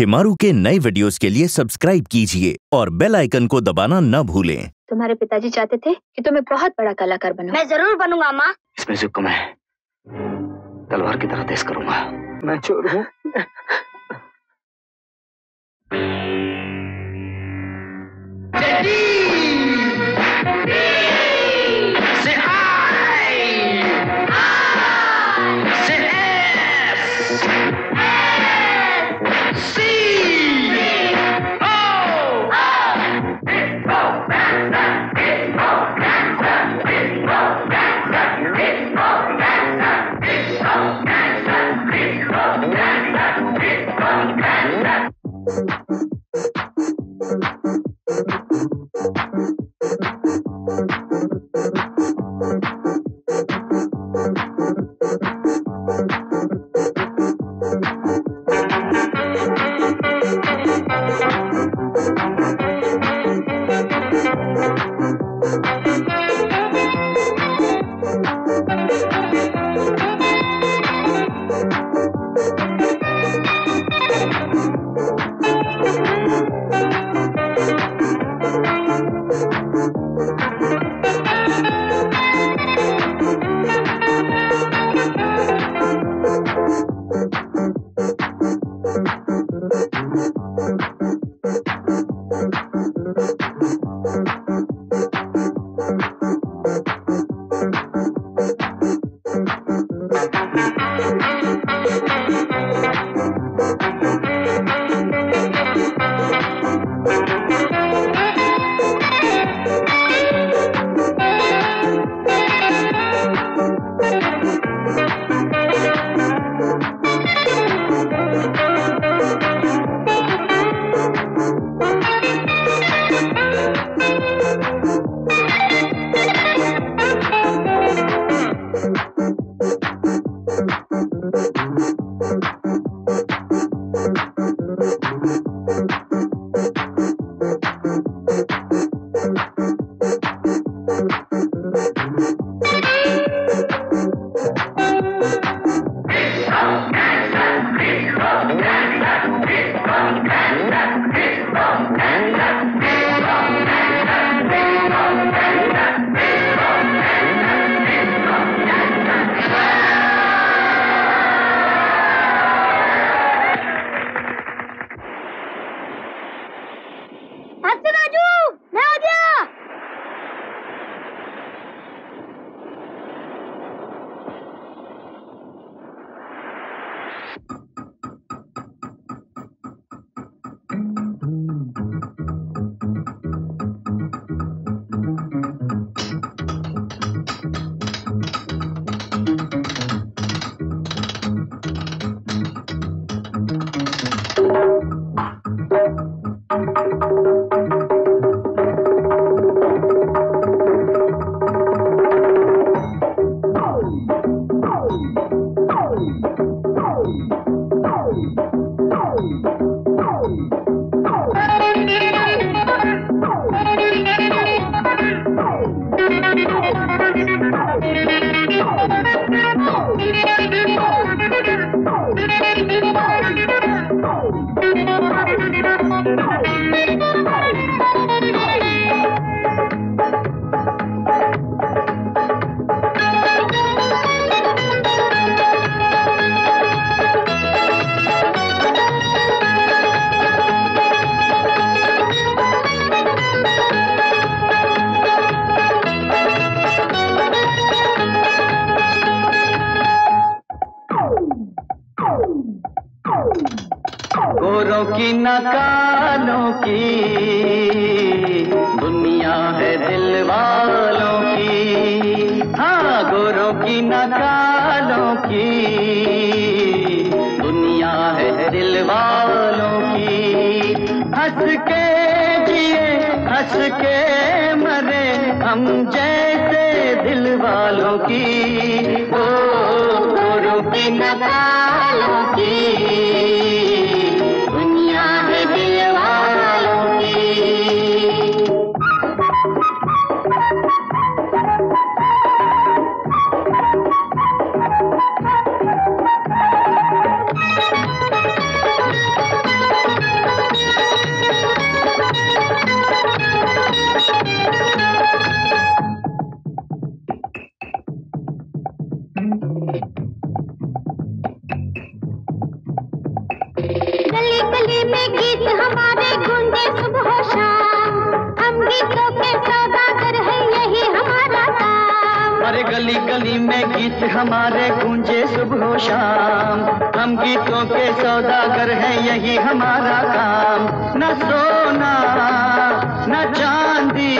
शिमारू के नए वीडियोस के लिए सब्सक्राइब कीजिए और बेल आइकन को दबाना न भूलें। तुम्हारे पिताजी चाहते थे कि तुम्हें बहुत बड़ा कलाकार बनो। मैं ज़रूर बनूँगा माँ। इस म्यूज़िक को मैं तलवार की तरह तेज करूँगा। मैं चोर हूँ। हंस की न कालों की। दुनिया है दिल वालों की। हाँ गोरों की न कालों की। दुनिया है दिल वालों की। हंस के जिए, हंस के मरे, हम जैसे दिल वालों की। ओ, गोरों की न कालों की। शाम। हम गीतों के सौदागर हैं यही हमारा काम। न सोना न चांदी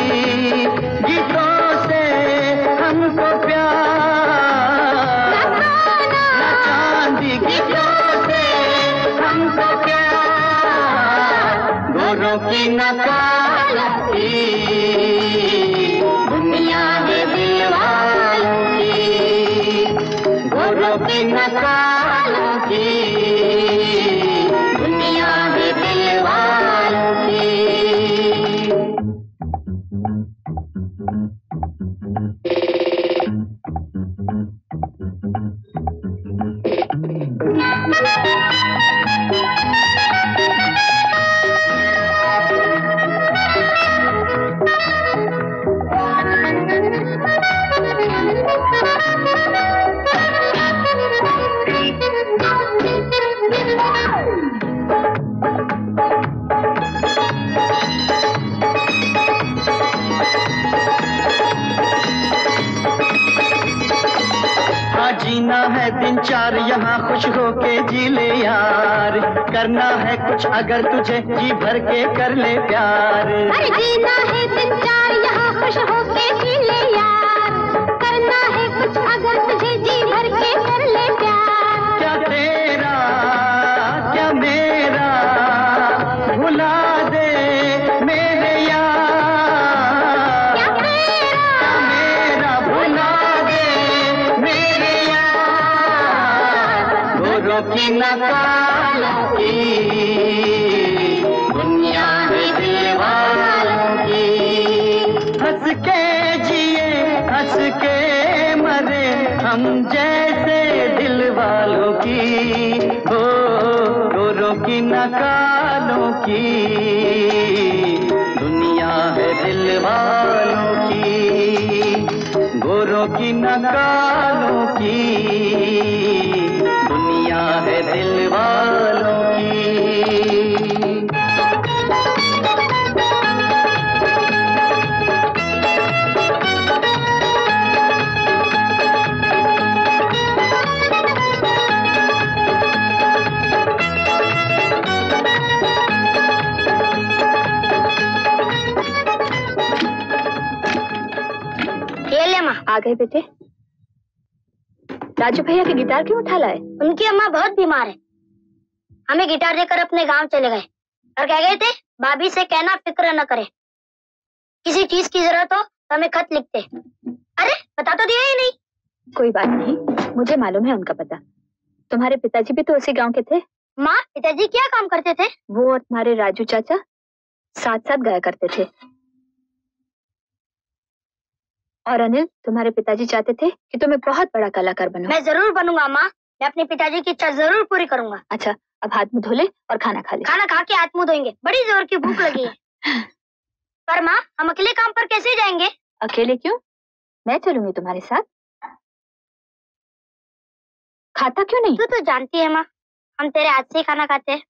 गीतों से हमको प्यार। न चांदी गीतों से हमको प्यार। गोरों की न भर के कर ले प्यार। गोरों की। कालों की दुनिया है दिल वालों की। गोरों की नकालों की। आ गए बेटे। राजू भैया की गिटार क्यों उठा लाए? उनकी अम्मा बहुत बीमार है। हमें गिटार देकर अपने गाँव चले गए। और कह गए थे भाभी से कहना फ़िक्र न करे। किसी चीज़ की ज़रूरत हो तो हमें खत लिखते। अरे बता तो दिया ही नहीं? कोई बात नहीं मुझे मालूम है उनका पता। तुम्हारे पिताजी भी तो उसी गाँव के थे। माँ पिताजी क्या काम करते थे? वो और तुम्हारे राजू चाचा साथ साथ गाया करते थे। और अनिल तुम्हारे पिताजी चाहते थे कि तुम्हें बहुत बड़ा कलाकार बनो। मैं ज़रूर बनूँगा माँ। मैं अपने पिताजी की इच्छा ज़रूर पूरी करूँगा। अच्छा अब हाथ मुँह धो ले और खाना खा ले। खाना खा के हाथ मुँह धोएँगे। बड़ी ज़ोर की भूख लगी है। पर माँ हम अकेले काम पर कैसे जाएँगे? अकेले क्यों? मैं चलूँगी तुम्हारे साथ। खाता क्यों नहीं? तू तो जानती है माँ। हम तेरे हाथ से ही खाना खाते हैं।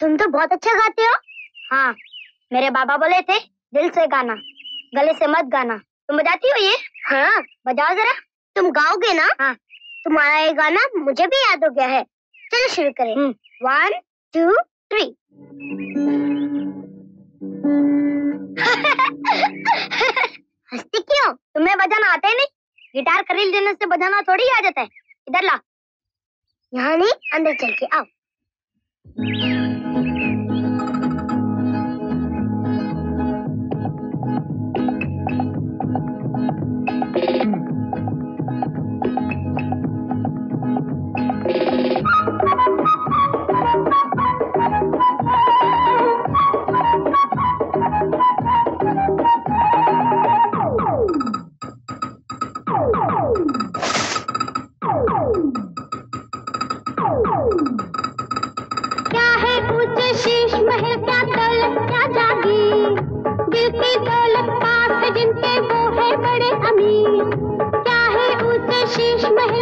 तुम तो बहुत अच्छा गाते हो हाँ मेरे बाबा बोले थे दिल से गाना गले से मत गाना। तुम बजाती हो ये? हाँ। बजाओ जरा। तुम गाओगे ना? हाँ। तुम्हारा ये गाना मुझे भी याद हो गया है। चलो शुरू करें। वन टू थ्री हंसती क्यों? तुम्हें बजाना आता ही नहीं। गिटार खरीद लेने से बजाना थोड़ी आ जाता है। इधर ला। यहाँ नहीं अंदर चल के आओ। शीश महल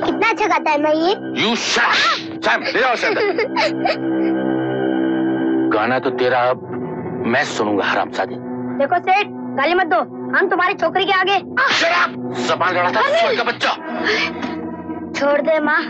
कितना अच्छा गाता है मैं ये shut! Sam, ले आओ गाना तो तेरा अब मैं सुनूँगा हराम सादी देखो सेठ गाली मत दो हम तुम्हारी छोकरी के आगे। जबान लड़ा था का बच्चा। छोड़ दे माँ।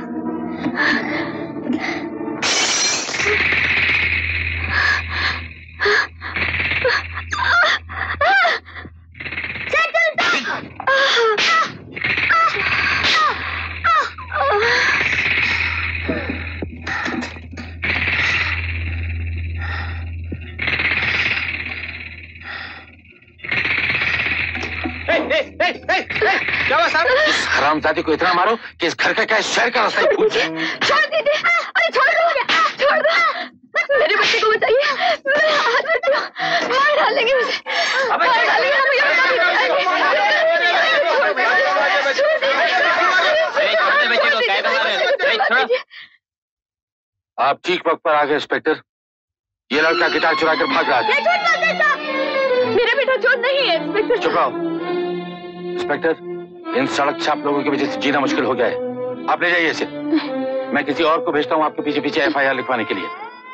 हरामजादी मारो कि इस घर का क्या शहर का रास्ता भूल जाए छोड़ दीजिए अरे छोड़ दो छोड़ दो मेरे बच्चे को बताइए मेरे हाथ में तो मार डालेंगे मुझे मार डालेंगे हम यहाँ आप ठीक वक्त पर आ गए इंस्पेक्टर ये लड़का गिटार चुरा कर भाग रहा था मेरा बेटा चोर नहीं है इंस्पेक्टर चुप रहो इंस्पेक्टर इन सड़क छाप लोगों की वजह से जीना मुश्किल हो गया है। आप ले जाइए इसे। मैं किसी और को भेजता हूँ आपके पीछे पीछे एफआईआर लिखवाने के लिए।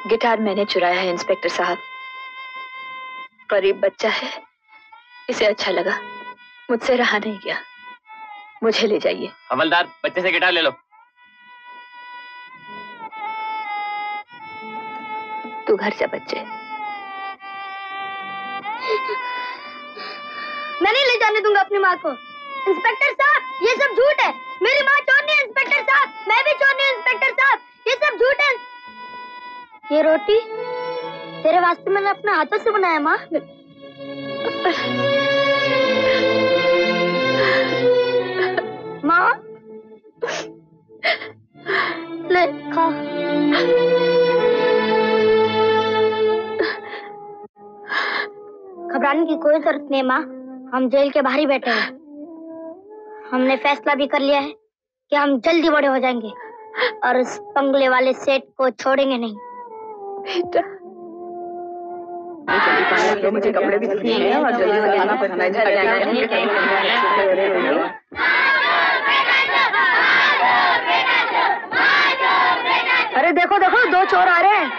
गिटार मैंने चुराया है इंस्पेक्टर साहब। गरीब बच्चा है। इसे अच्छा लगा। मुझसे रहा नहीं गया। मुझे ले जाइए। हवलदार बच्चे से गिटार ले लो। तू घर जा बच्चे। मैं नहीं ले जाने दूँगा अपनी माँ को। इंस्पेक्टर साहब, ये सब झूठ है। मेरी माँ चोर नहीं इंस्पेक्टर साहब, मैं भी चोर नहीं इंस्पेक्टर साहब, ये सब झूठ है। ये रोटी तेरे वास्ते मैंने अपने हाथों से बनाया, माँ। माँ, ले, खा। घबराने की कोई ज़रूरत नहीं, माँ। हम जेल के बाहर ही बैठे हैं। हमने फैसला भी कर लिया है कि हम जल्दी बड़े हो जाएँगे और उस बंगले वाले सेठ को छोड़ेंगे नहीं। बेटा। मुझे कपड़े भी धुलने हैं और जल्दी से खाना बनाना अरे देखो देखो दो चोर आ रहे हैं।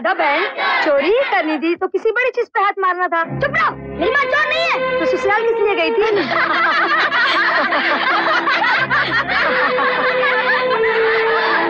राधा बहन, चोरी करनी थी तो किसी बड़ी चीज़ पे हाथ मारना था। चुप रहो, मेरी माँ चोर नहीं है। तो ससुराल किस लिए गई थी?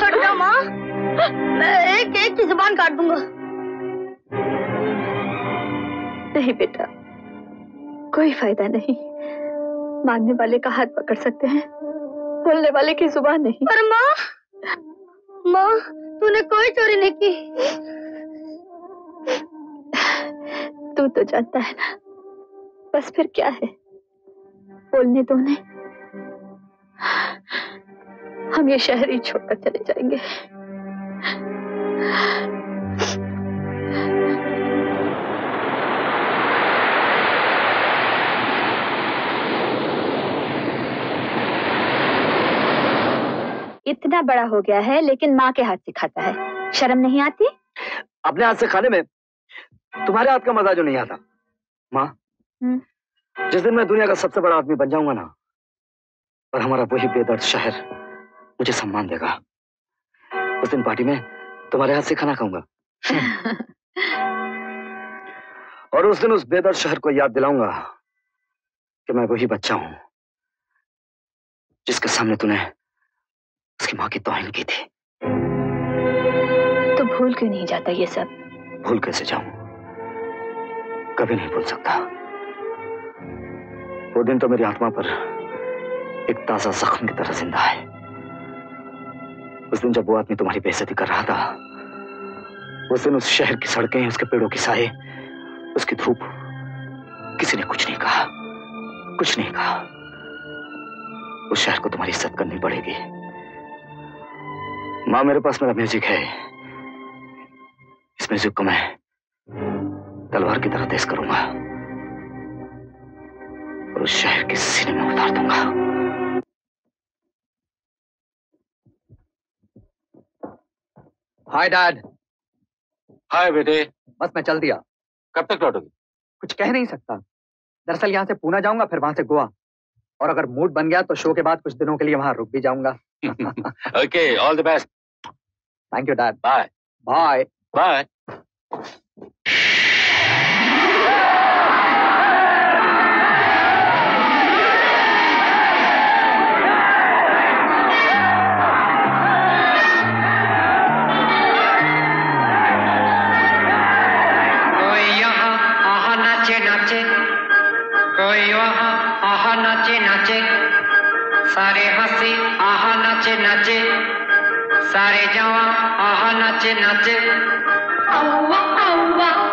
हट माँ। मैं एक एक की ज़ुबान काट दूँगा। नहीं बेटा, कोई फ़ायदा नहीं। मांगने वाले का हाथ पकड़ सकते हैं, बोलने वाले की ज़ुबान नहीं। पर माँ माँ, तूने कोई चोरी नहीं की। तू तो जानता है ना। बस फिर क्या है? बोलने दो उन्हें हम ये शहर ही छोड़कर चले जाएँगे। इतना बड़ा हो गया है, लेकिन माँ के हाथ से खाता है। शर्म नहीं आती? अपने हाथ से खाने में? तुम्हारे हाथ का मज़ा जो नहीं आता। माँ हम्म। जिस दिन मैं दुनिया का सबसे बड़ा आदमी बन जाऊँगा ना और हमारा वही बेदर्द शहर मुझे सम्मान देगा। उस दिन पार्टी में तुम्हारे हाथ से खाना खाऊँगा। और उस दिन उस बेदर्द शहर को याद दिलाऊँगा कि मैं वही बच्चा हूँ जिसके सामने तूने उसकी माँ की तोहिन की थी। तो भूल क्यों नहीं जाता ये सब? भूल कैसे जाऊँ? कभी नहीं भूल सकता। वो दिन तो मेरी आत्मा पर एक ताज़ा जख्म की तरह ज़िंदा है। उस दिन जब वो आदमी तुम्हारी बेइज्जती कर रहा था, उस दिन उस शहर की सड़कें, उसके पेड़ों की साए, उसकी धूप, किसी ने कुछ नहीं कहा। कुछ नहीं कहा। उस शहर को तुम्हारी इज़्ज़त करनी पड़ेगी। माँ मेरे पास मेरा म्यूज़िक है। इस म्यूज़िक को मैं तलवार की तरह तेज करूँगा और उस शहर के सीने में उतार दूँगा। Hi dad. हाय बेटे। बस मैं चल दिया। कब तक लौटोगे? कुछ कह नहीं सकता। दरअसल यहाँ से पूना जाऊँगा फिर वहाँ से गोवा। और अगर मूड बन गया तो शो के बाद कुछ दिनों के लिए वहाँ रुक भी जाऊँगा। Okay all the best thank you dad bye bye bye सारे हँसी आहा नचे नचे। सारे जवा आहा नचे नचे। औवा औवा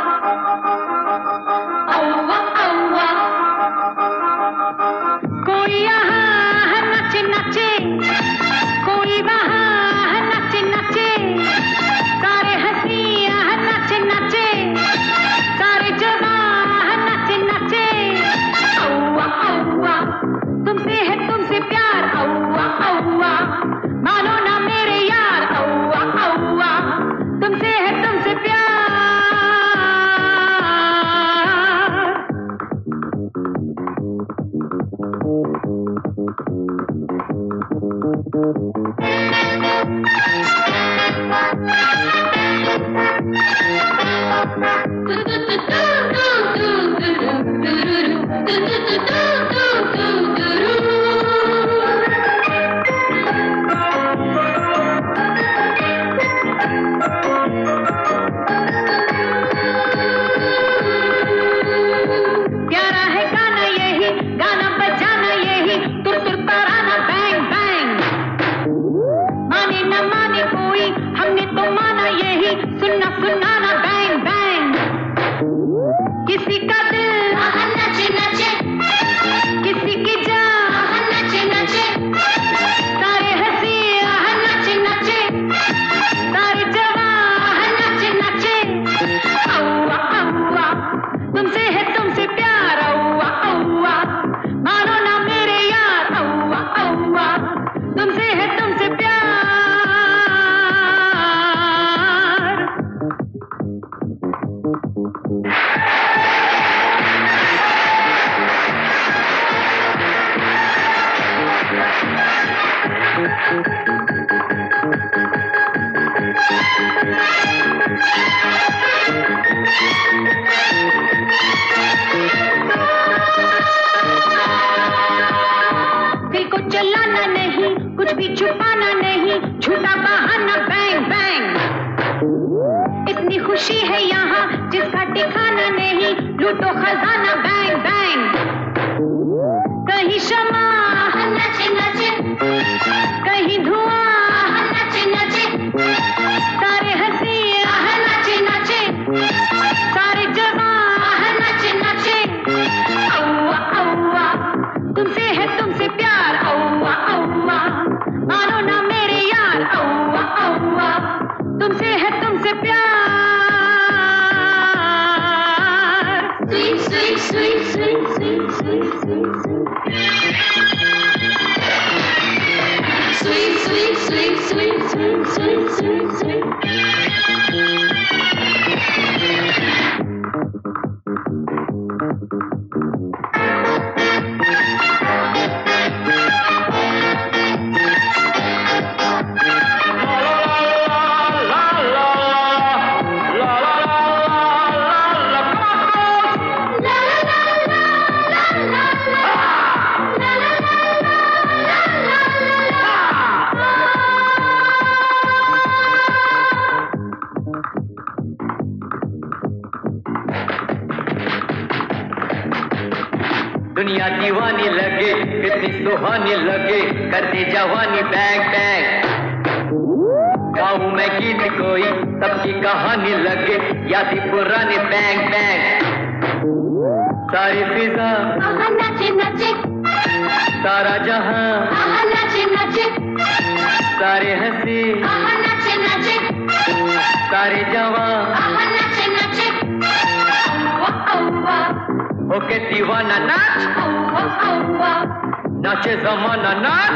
के जमाना नाच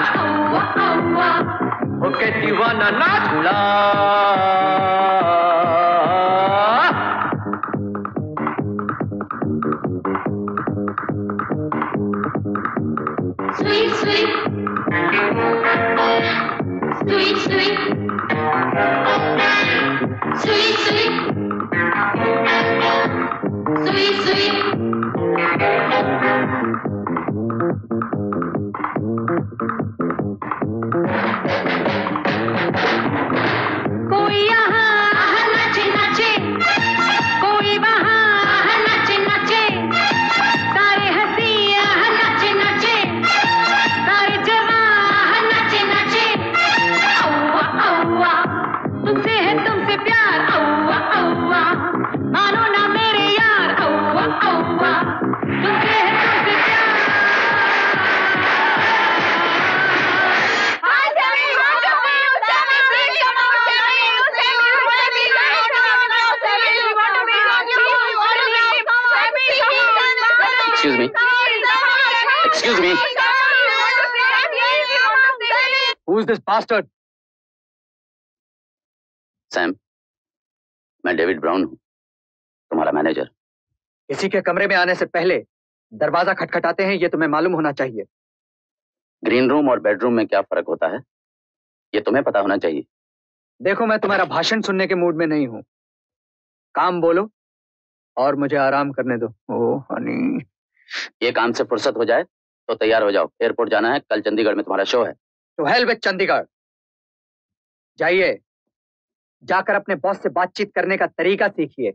ओके दीवाना नाच गुलाब सैम मैं डेविड ब्राउन हूँ तुम्हारा मैनेजर। किसी के कमरे में आने से पहले दरवाज़ा खटखटाते हैं ये तुम्हें मालूम होना चाहिए। ग्रीन रूम और बेडरूम में क्या फ़र्क होता है? ये तुम्हें पता होना चाहिए। देखो मैं तुम्हारा भाषण सुनने के मूड में नहीं हूँ। काम बोलो और मुझे आराम करने दो। ओ हनी। ये काम से फुर्सत हो जाए तो तैयार हो जाओ। एयरपोर्ट जाना है कल चंडीगढ़ में तुम्हारा शो है। तो हेल विद चंडीगढ़ जाइए। जाकर अपने बॉस से बातचीत करने का तरीका सीखिए।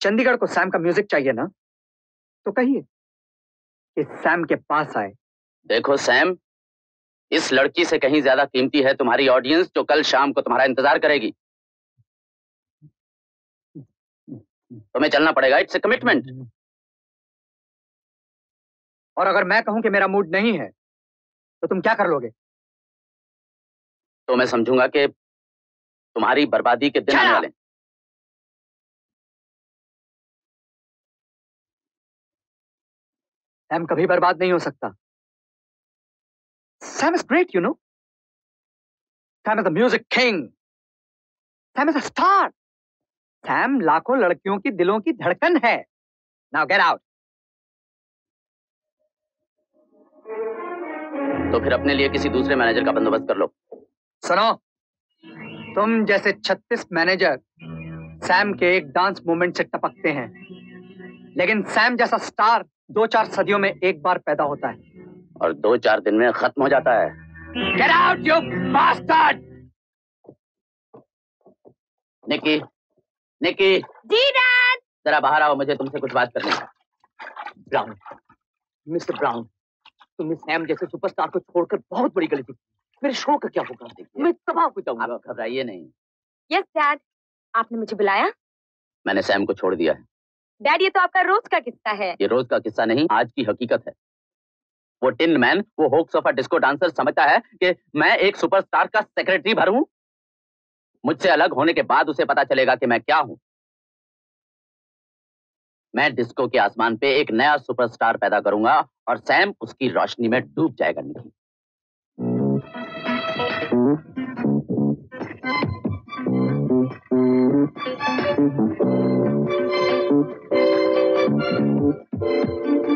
चंडीगढ़ को सैम का म्यूज़िक चाहिए ना? तो कहिए कि सैम के पास आए। देखो सैम इस लड़की से कहीं ज़्यादा कीमती है तुम्हारी ऑडियंस जो कल शाम को तुम्हारा इंतज़ार करेगी। तुम्हें चलना पड़ेगा इट्स ए कमिटमेंट और अगर मैं कहूँ कि मेरा मूड नहीं है तो तुम क्या कर लोगे? तो मैं समझूँगा कि तुम्हारी बर्बादी के दिन आने वाले सैम कभी बर्बाद नहीं हो सकता। Sam is great you know Sam is the music king Sam is a star Sam लाखों लड़कियों की दिलों की धड़कन है। नाउ गेट आउट तो फिर अपने लिए किसी दूसरे मैनेजर का बंदोबस्त कर लो। सुनो। तुम जैसे 36 मैनेजर सैम के एक डांस मूवमेंट से टपकते हैं। लेकिन सैम जैसा स्टार दो चार सदियों में एक बार पैदा होता है। और दो चार दिन में खत्म हो जाता है। Get out you bastard Nicky Nicky. Ji dad. जरा बाहर आओ मुझे तुमसे कुछ बात करनी है। ब्राउन मिस्टर ब्राउन तुमने सैम जैसे सुपरस्टार को छोड़कर बहुत बड़ी गलती की। मेरे शो का क्या होगा? मैं तबाह हो जाऊँगा। आप घबराइए नहीं। यस डैड आपने मुझे बुलाया। मैंने सैम को छोड़ दिया है। डैड ये तो आपका रोज का किस्सा है। ये रोज का किस्सा नहीं आज की हकीकत है। वो टिन मैन वो होक सोफा डिस्को डांसर समझता है कि मैं एक सुपरस्टार का सेक्रेटरी भर। हूँ मुझसे अलग होने के बाद उसे पता चलेगा कि मैं क्या हूँ। मैं डिस्को के आसमान पे एक नया सुपरस्टार पैदा करूँगा और सैम उसकी रोशनी में डूब जाएगा निकी Thank you.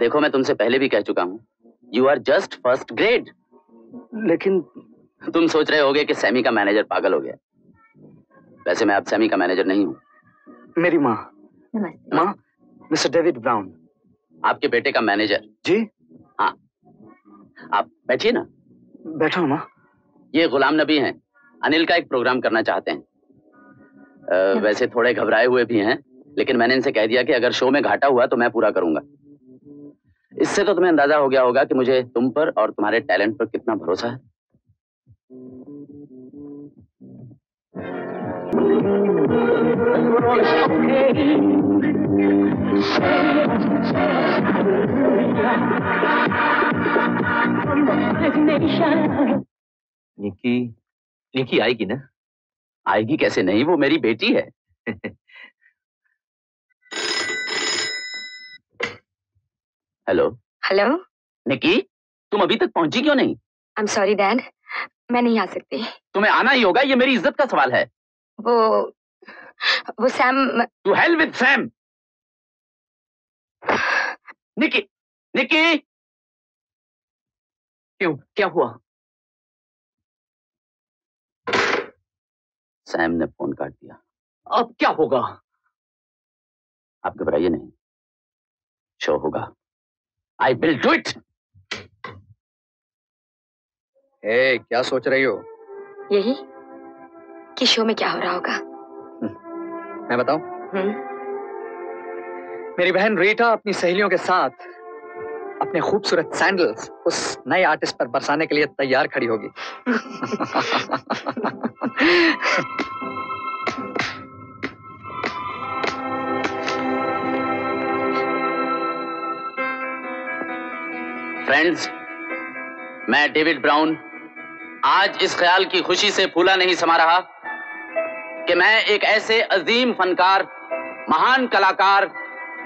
देखो मैं तुमसे पहले भी कह चुका हूँ you are just first grade लेकिन तुम सोच रहे होगे कि सैमी का मैनेजर पागल हो गया। वैसे मैं अब सैमी का मैनेजर नहीं हूँ। मेरी माँ। माँ मिस्टर डेविड ब्राउन। आपके बेटे का मैनेजर जी? हाँ। आप बैठिए ना। बैठा हूँ माँ। ये गुलाम नबी हैं। अनिल का एक प्रोग्राम करना चाहते हैं। अ, वैसे थोड़े घबराए हुए भी हैं लेकिन मैंने इनसे कह दिया कि अगर शो में घाटा हुआ तो मैं पूरा करूँगा। इससे तो तुम्हें अंदाज़ा हो गया होगा कि मुझे तुम पर और तुम्हारे टैलेंट पर कितना भरोसा है। निकी निकी आएगी ना? आएगी कैसे नहीं? वो मेरी बेटी है। हेलो हेलो निकी तुम अभी तक पहुँची क्यों नहीं? आई एम सॉरी डैड मैं नहीं आ सकती। तुम्हें आना ही होगा ये मेरी इज़्ज़त का सवाल है। वो वो Sam to hell with Sam Nicky Nicky क्यों? क्या हुआ? सैम ने फ़ोन काट दिया। अब क्या होगा? आप घबराइए नहीं। शो होगा। आई विल डू इट ए, क्या सोच रही हो? यही? कि शो में क्या हो रहा होगा? मैं बताऊँ? हम्म। मेरी बहन रीटा अपनी सहेलियों के साथ अपने खूबसूरत सैंडल्स उस नए आर्टिस्ट पर बरसाने के लिए तैयार खड़ी होगी। फ्रेंड्स मैं डेविड ब्राउन आज इस ख्याल की खुशी से फूला नहीं समा रहा कि मैं एक ऐसे अजीम फनकार, महान कलाकार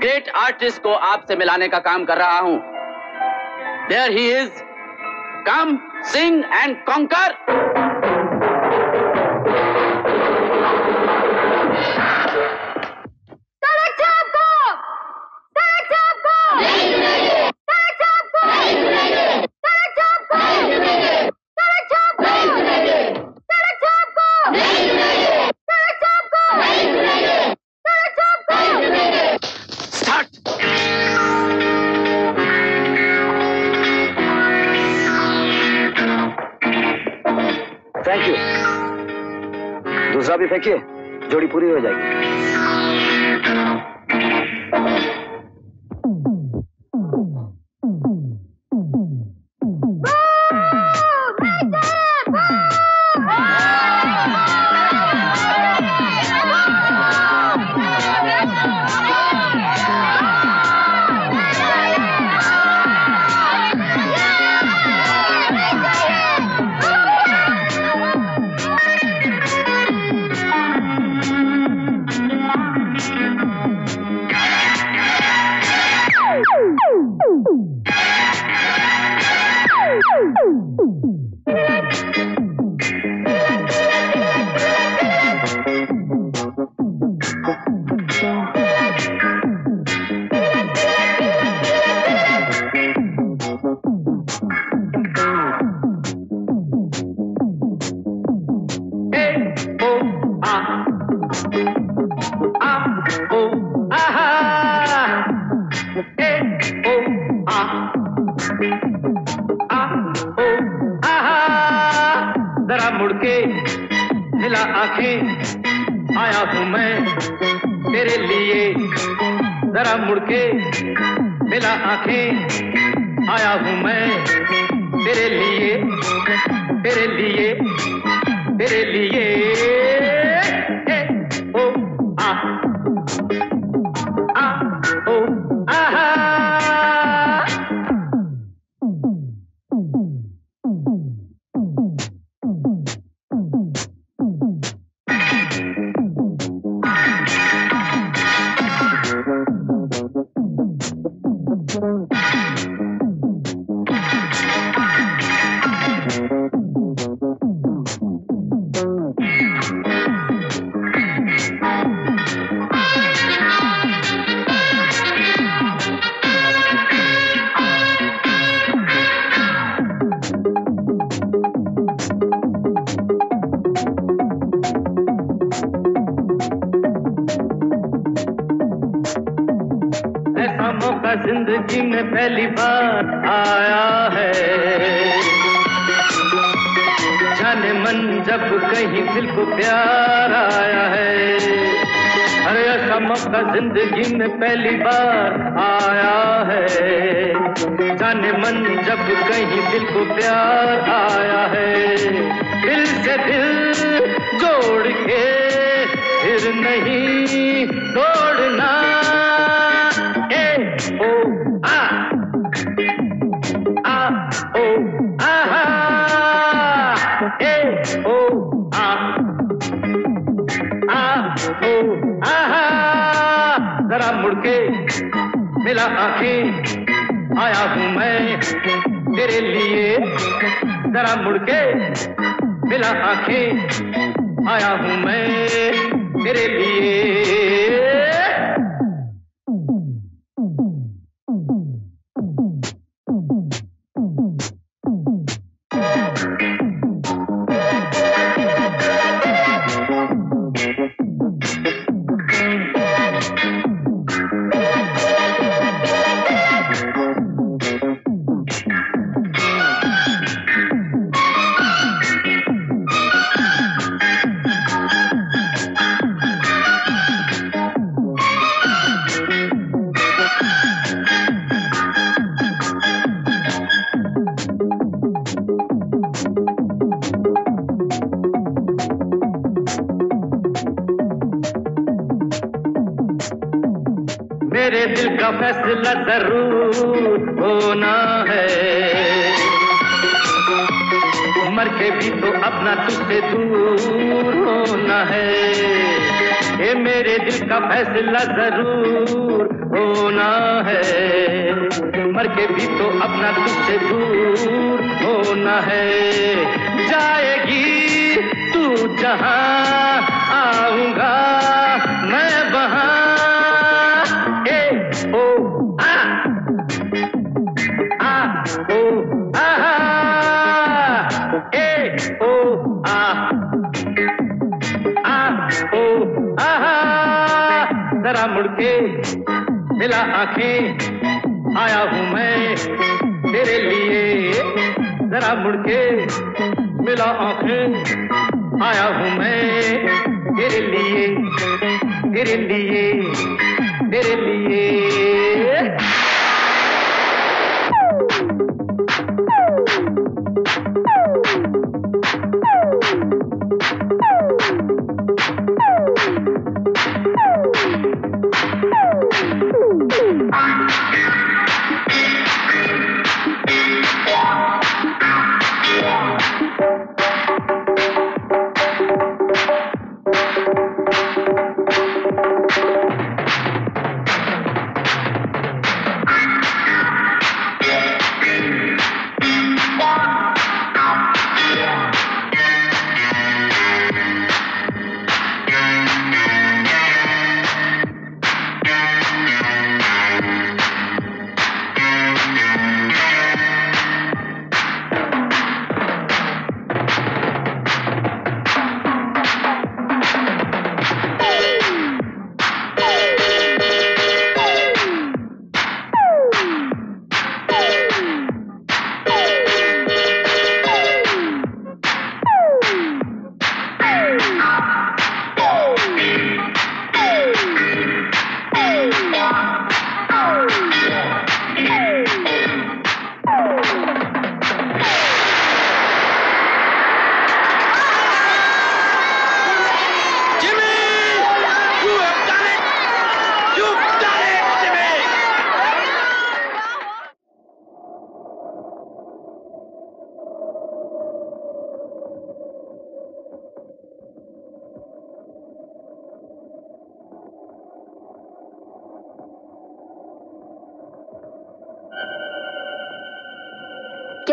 ग्रेट आर्टिस्ट को आपसे मिलाने का काम कर रहा हूँ। There he is come sing and conquer देखिए जोड़ी पूरी हो जाएगी। दिल को प्यार आया है। दिल से दिल जोड़ के, फिर नहीं तोड़ना। ए, ओ, आ आ, ओ आहा ए, ओ, आ आ, ओ आहा जरा मुड़के मिला आँखें आया हूँ मैं। के लिए जरा मुड़के बिना आँखें आया हूँ मैं तेरे लिए।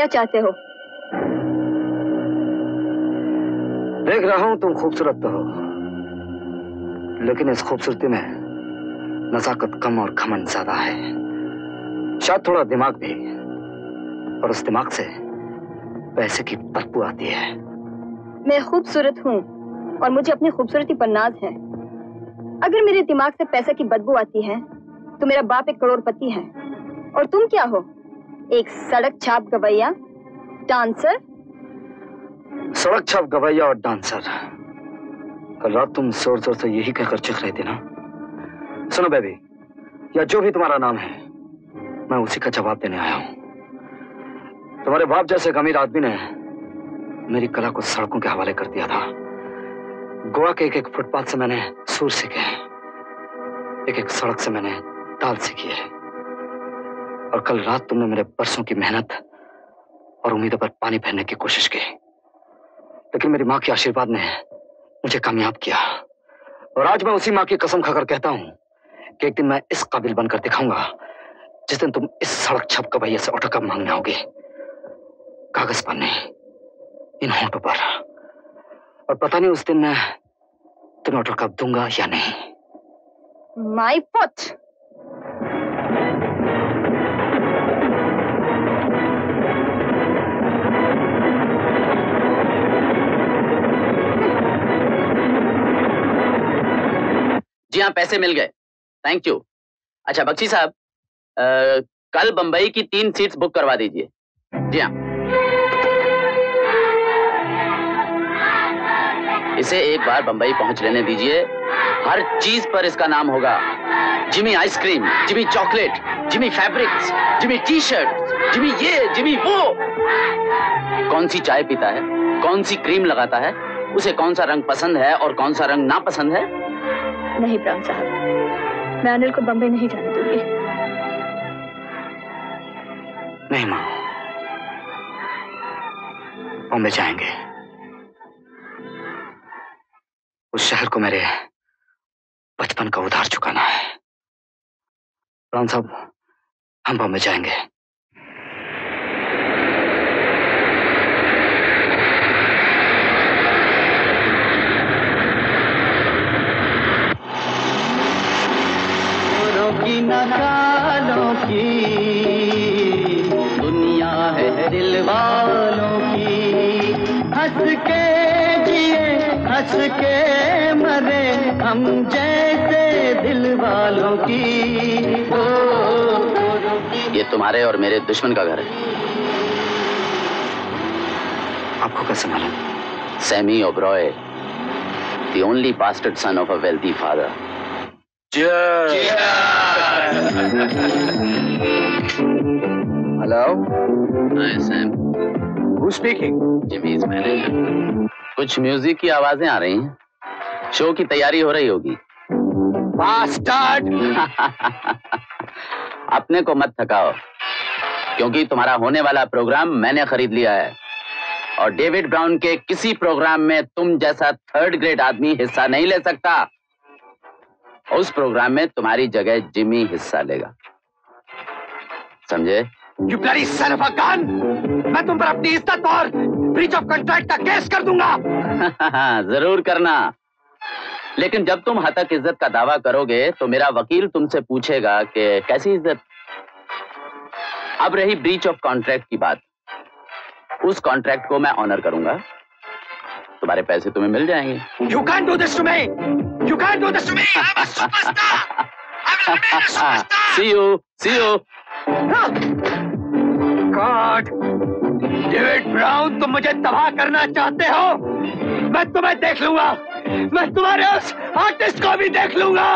क्या चाहते हो? देख रहा हूँ तुम खूबसूरत तो हो। लेकिन इस खूबसूरती में नजाकत कम और घमंड ज़्यादा है। शायद थोड़ा दिमाग भी और उस दिमाग से पैसे की बदबू आती है। मैं खूबसूरत हूँ और मुझे अपनी खूबसूरती पर नाज है। अगर मेरे दिमाग से पैसे की बदबू आती है तो मेरा बाप एक करोड़पति है। और तुम क्या हो? एक सड़क छाप गवैया। डांसर सड़क छाप गवैया और डांसर कल रात तुम ज़ोर ज़ोर से यही कहकर चिख रहे थे ना सुनो बेबी या जो भी तुम्हारा नाम है, मैं उसी का जवाब देने आया हूँ। तुम्हारे बाप जैसे अमीर आदमी ने मेरी कला को सड़कों के हवाले कर दिया था। गोवा के एक एक फुटपाथ से मैंने, सूर सीखे हैं। एक एक सड़क से मैंने, ताल सीखी है। और कल रात तुमने मेरे बरसों की मेहनत और उम्मीदों पर पानी फेरने की कोशिश की। लेकिन मेरी माँ के आशीर्वाद ने मुझे कामयाब किया। और आज मैं उसी माँ की कसम खाकर कहता हूँ कि एक दिन मैं इस काबिल बनकर दिखाऊँगा जिस दिन तुम इस सड़क छप कबैया से ऑटोकप मांगने आओगे। कागज़ पर नहीं इन होठों पर। और पता नहीं उस दिन मैं तुम्हें ऑटोकप दूँगा या नहीं। माई फुट जी हाँ पैसे मिल गए। थैंक यू अच्छा बख्शी साहब कल बंबई की तीन सीट्स बुक करवा दीजिए। जी हाँ। इसे एक बार बंबई पहुँच लेने दीजिए। हर चीज़ पर इसका नाम होगा। Jimmy ice cream, Jimmy chocolate, Jimmy fabrics, Jimmy T shirt Jimmy ये, जिमी वो। कौन सी चाय पीता है? कौन सी क्रीम लगाता है? उसे कौन सा रंग पसंद है और कौन सा रंग नापसंद है? नहीं ब्राउन साहब। मैं अनिल को बम्बई नहीं जाने दूँगी। नहीं, माँ। बॉम्बे जाएँगे। उस शहर को मेरे बचपन का उधार चुकाना है। राम साहब, हम बॉम्बे जाएँगे। चोरों की। दुनिया है दिल वालों की। हंस के जिए हंस के मरे हम जैसे दिल वालों की। ओ, ये तुम्हारे और मेरे दुश्मन का घर है। आपको आपको कैसे मालूम? Sammy Oberoi the only bastard son of a wealthy father. Hello Hi, Sam. Who's speaking? Jimmy's manager. कुछ म्यूज़िक की आवाज़ें आ रही हैं शो की तैयारी हो रही होगी अपने को मत थकाओ क्योंकि तुम्हारा होने वाला प्रोग्राम मैंने खरीद लिया है और डेविड ब्राउन के किसी प्रोग्राम में तुम जैसा थर्ड ग्रेड आदमी हिस्सा नहीं ले सकता उस प्रोग्राम में तुम्हारी जगह जिमी हिस्सा लेगा। समझे? You bloody son of a gun! मैं तुम पर अपनी इज़्ज़त और ब्रीच ऑफ़ कॉन्ट्रैक्ट का केस कर दूँगा। ज़रूर करना। लेकिन जब तुम हतक इज़्ज़त का दावा करोगे तो मेरा वकील तुमसे पूछेगा कि कैसी इज़्ज़त? अब रही ब्रीच ऑफ़ कॉन्ट्रैक्ट की बात। उस कॉन्ट्रैक्ट को मैं ऑनर करूँगा। तुम्हारे पैसे तुम्हें मिल जाएँगे। You can do this to me you can do this to me see you see you God David Brown तुम मुझे तबाह करना चाहते हो? मैं तुम्हें देख लूँगा। मैं तुम्हारे उस आर्टिस्ट को भी देख लूँगा।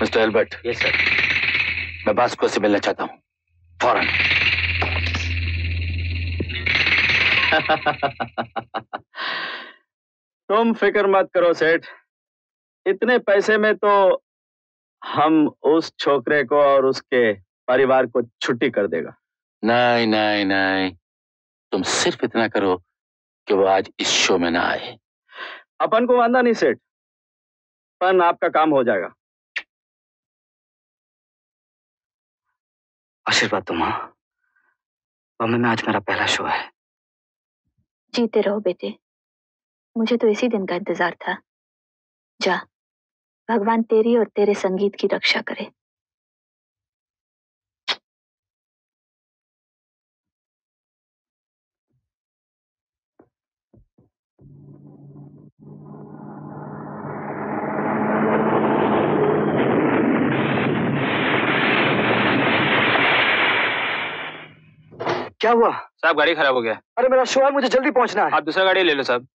Mister Albert. यस सर मैं बास्को से मिलना चाहता हूँ। फ़ौरन। तुम फ़िक्र मत करो सेठ। इतने पैसे में तो हम उस छोकरे को और उसके परिवार को छुट्टी कर देगा। नहीं नहीं नहीं। तुम सिर्फ़ इतना करो कि वो आज इस शो में ना आए। अपन को वादा नहीं सेठ। पर आपका काम हो जाएगा। आशीर्वाद दो माँ बॉम्बे में आज मेरा पहला शो है। जीते रहो बेटे। मुझे तो इसी दिन का इंतज़ार था। जा, भगवान तेरी और तेरे संगीत की रक्षा करे। क्या हुआ? साहब गाड़ी खराब हो गया। अरे मेरा शो है मुझे जल्दी पहुँचना है। आप दूसरा गाड़ी ले लो साहब।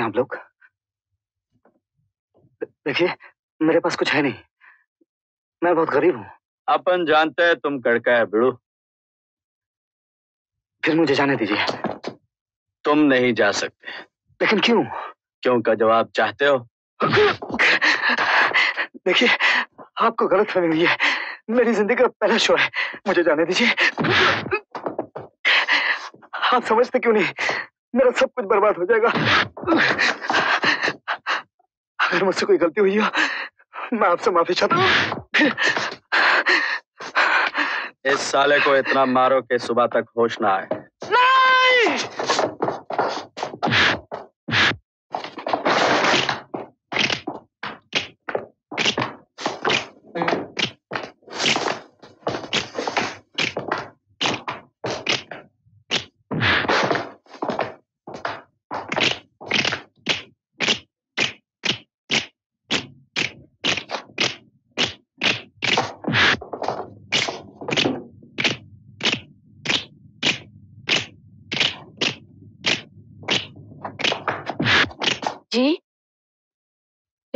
हैं आप लोग? देखिए मेरे पास कुछ है नहीं। मैं बहुत गरीब हूँ। अपन जानते हैं तुम कड़का है बिड़ू फिर मुझे जाने दीजिए। तुम नहीं जा सकते। लेकिन क्यों? क्यों का जवाब चाहते हो? देखिए आपको गलत फहमी हुई है। मेरी ज़िंदगी का पहला शो है। मुझे जाने दीजिए। आप समझते क्यों नहीं? मेरा सब कुछ बर्बाद हो जाएगा। अगर मुझसे कोई गलती हुई हो, मैं आपसे माफ़ी चाहता हूँ। इस साले को इतना मारो कि सुबह तक होश ना आए।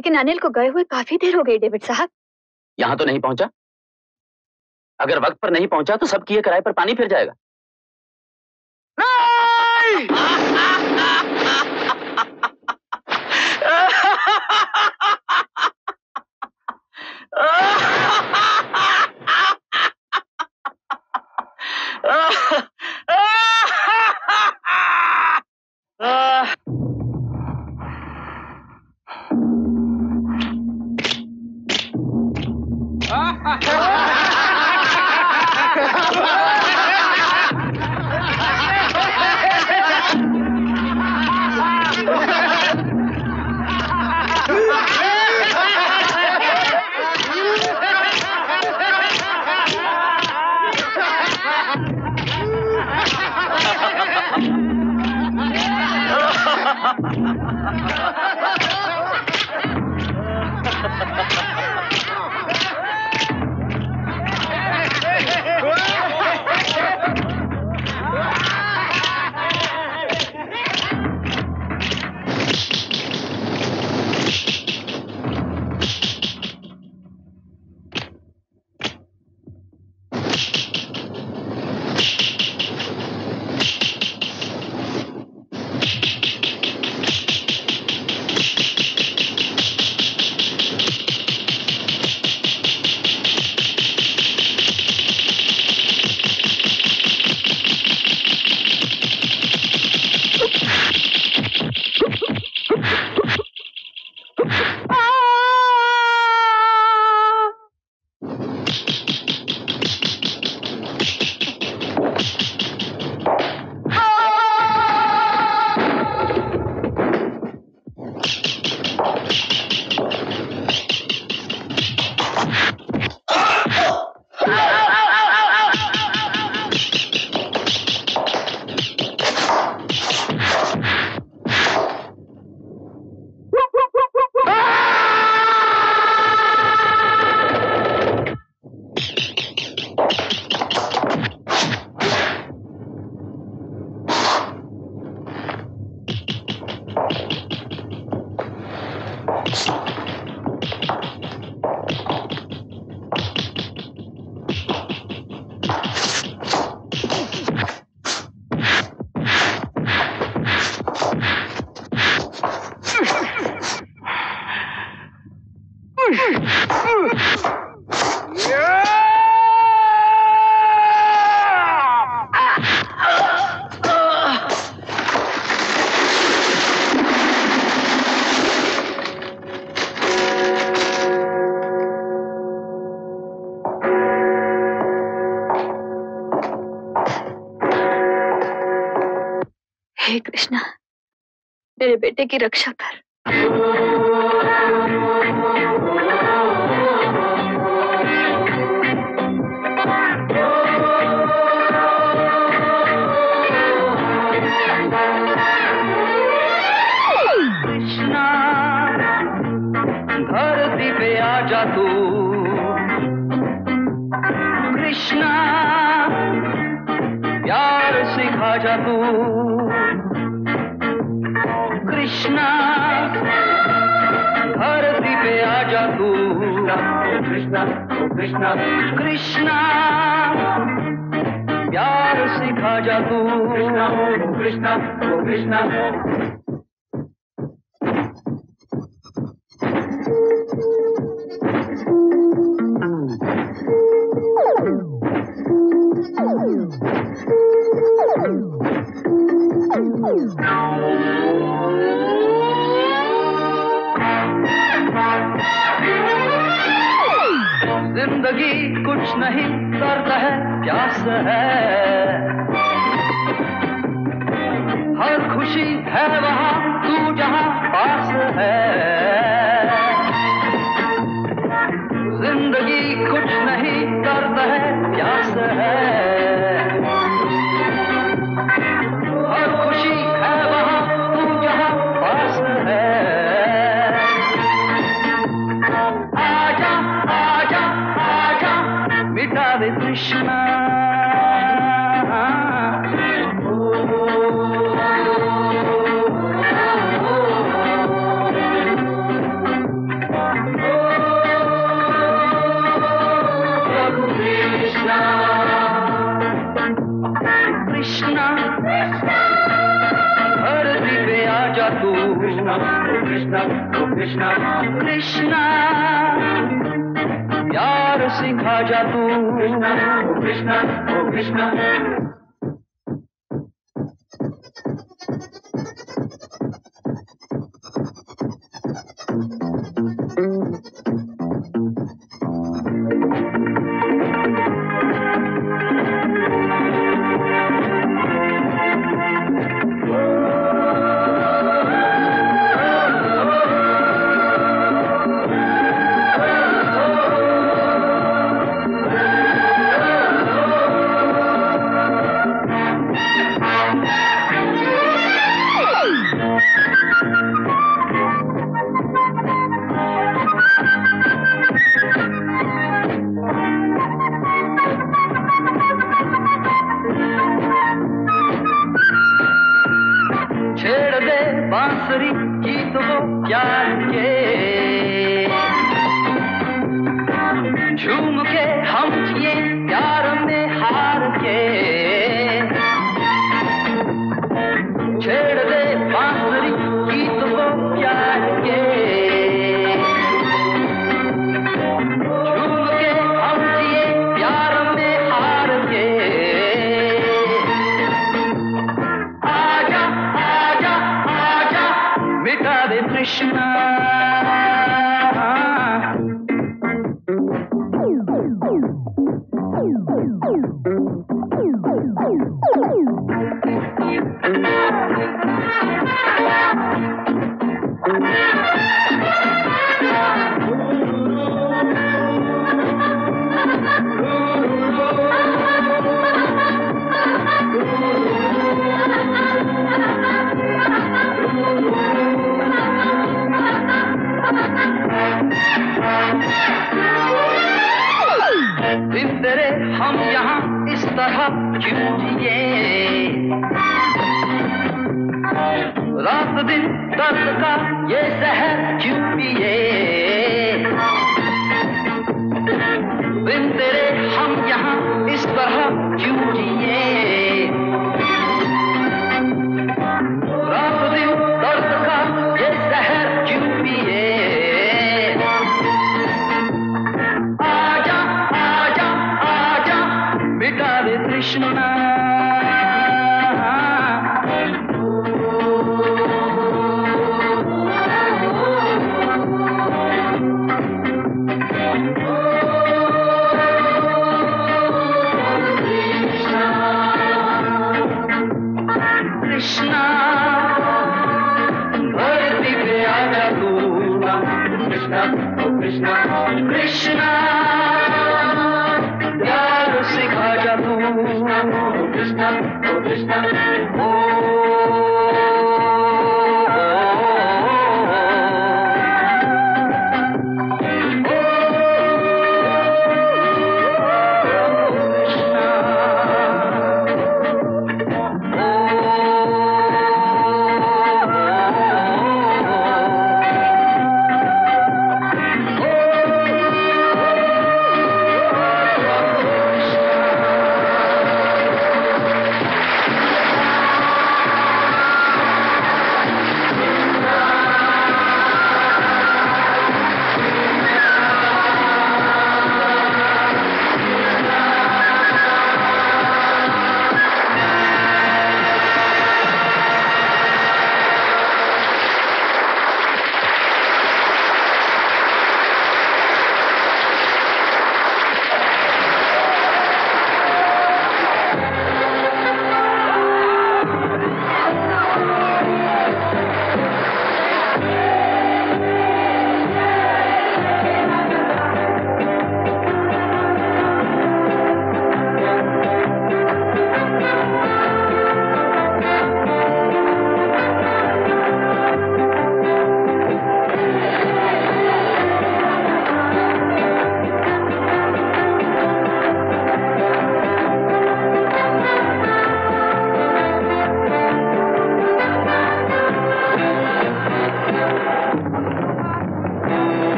लेकिन अनिल को गए हुए काफ़ी देर हो गई डेविड साहब। यहाँ तो नहीं पहुँचा? अगर वक्त पर नहीं पहुँचा तो सब किए किराए पर पानी फिर जाएगा। बेटे की रक्षा कर सिखा जा तू कृष्णा कृष्णा कृष्णा। ज़िंदगी कुछ नहीं दर्द है प्यास है। कृष्णा। प्यार सिखा जा तू कृष्णा कृष्णा कृष्णा।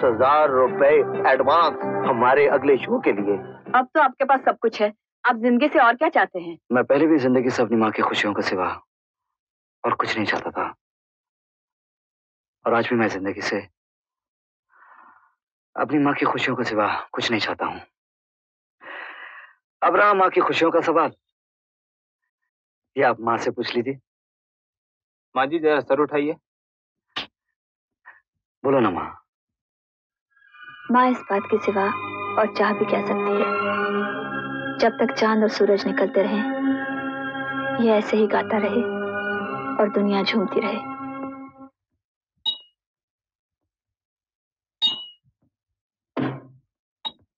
पचास हज़ार रुपए एडवांस हमारे अगले शो के लिए। अब तो आपके पास सब कुछ है। आप ज़िंदगी से और क्या चाहते हैं? मैं पहले भी ज़िंदगी से अपनी माँ की खुशियों का सिवा और कुछ नहीं चाहता था। और आज भी मैं ज़िंदगी से अपनी माँ की खुशियों का सिवा कुछ नहीं चाहता हूँ। अब रहा माँ की खुशियों का सवाल। ये आप माँ से पूछ लीजिए। माँ जी जरा सर उठाइए। बोलो ना माँ। माँ इस बात के सिवा और चाह भी क्या सकती है? जब तक चाँद और सूरज निकलते रहे ये ऐसे ही गाता रहे और दुनिया झूमती रहे।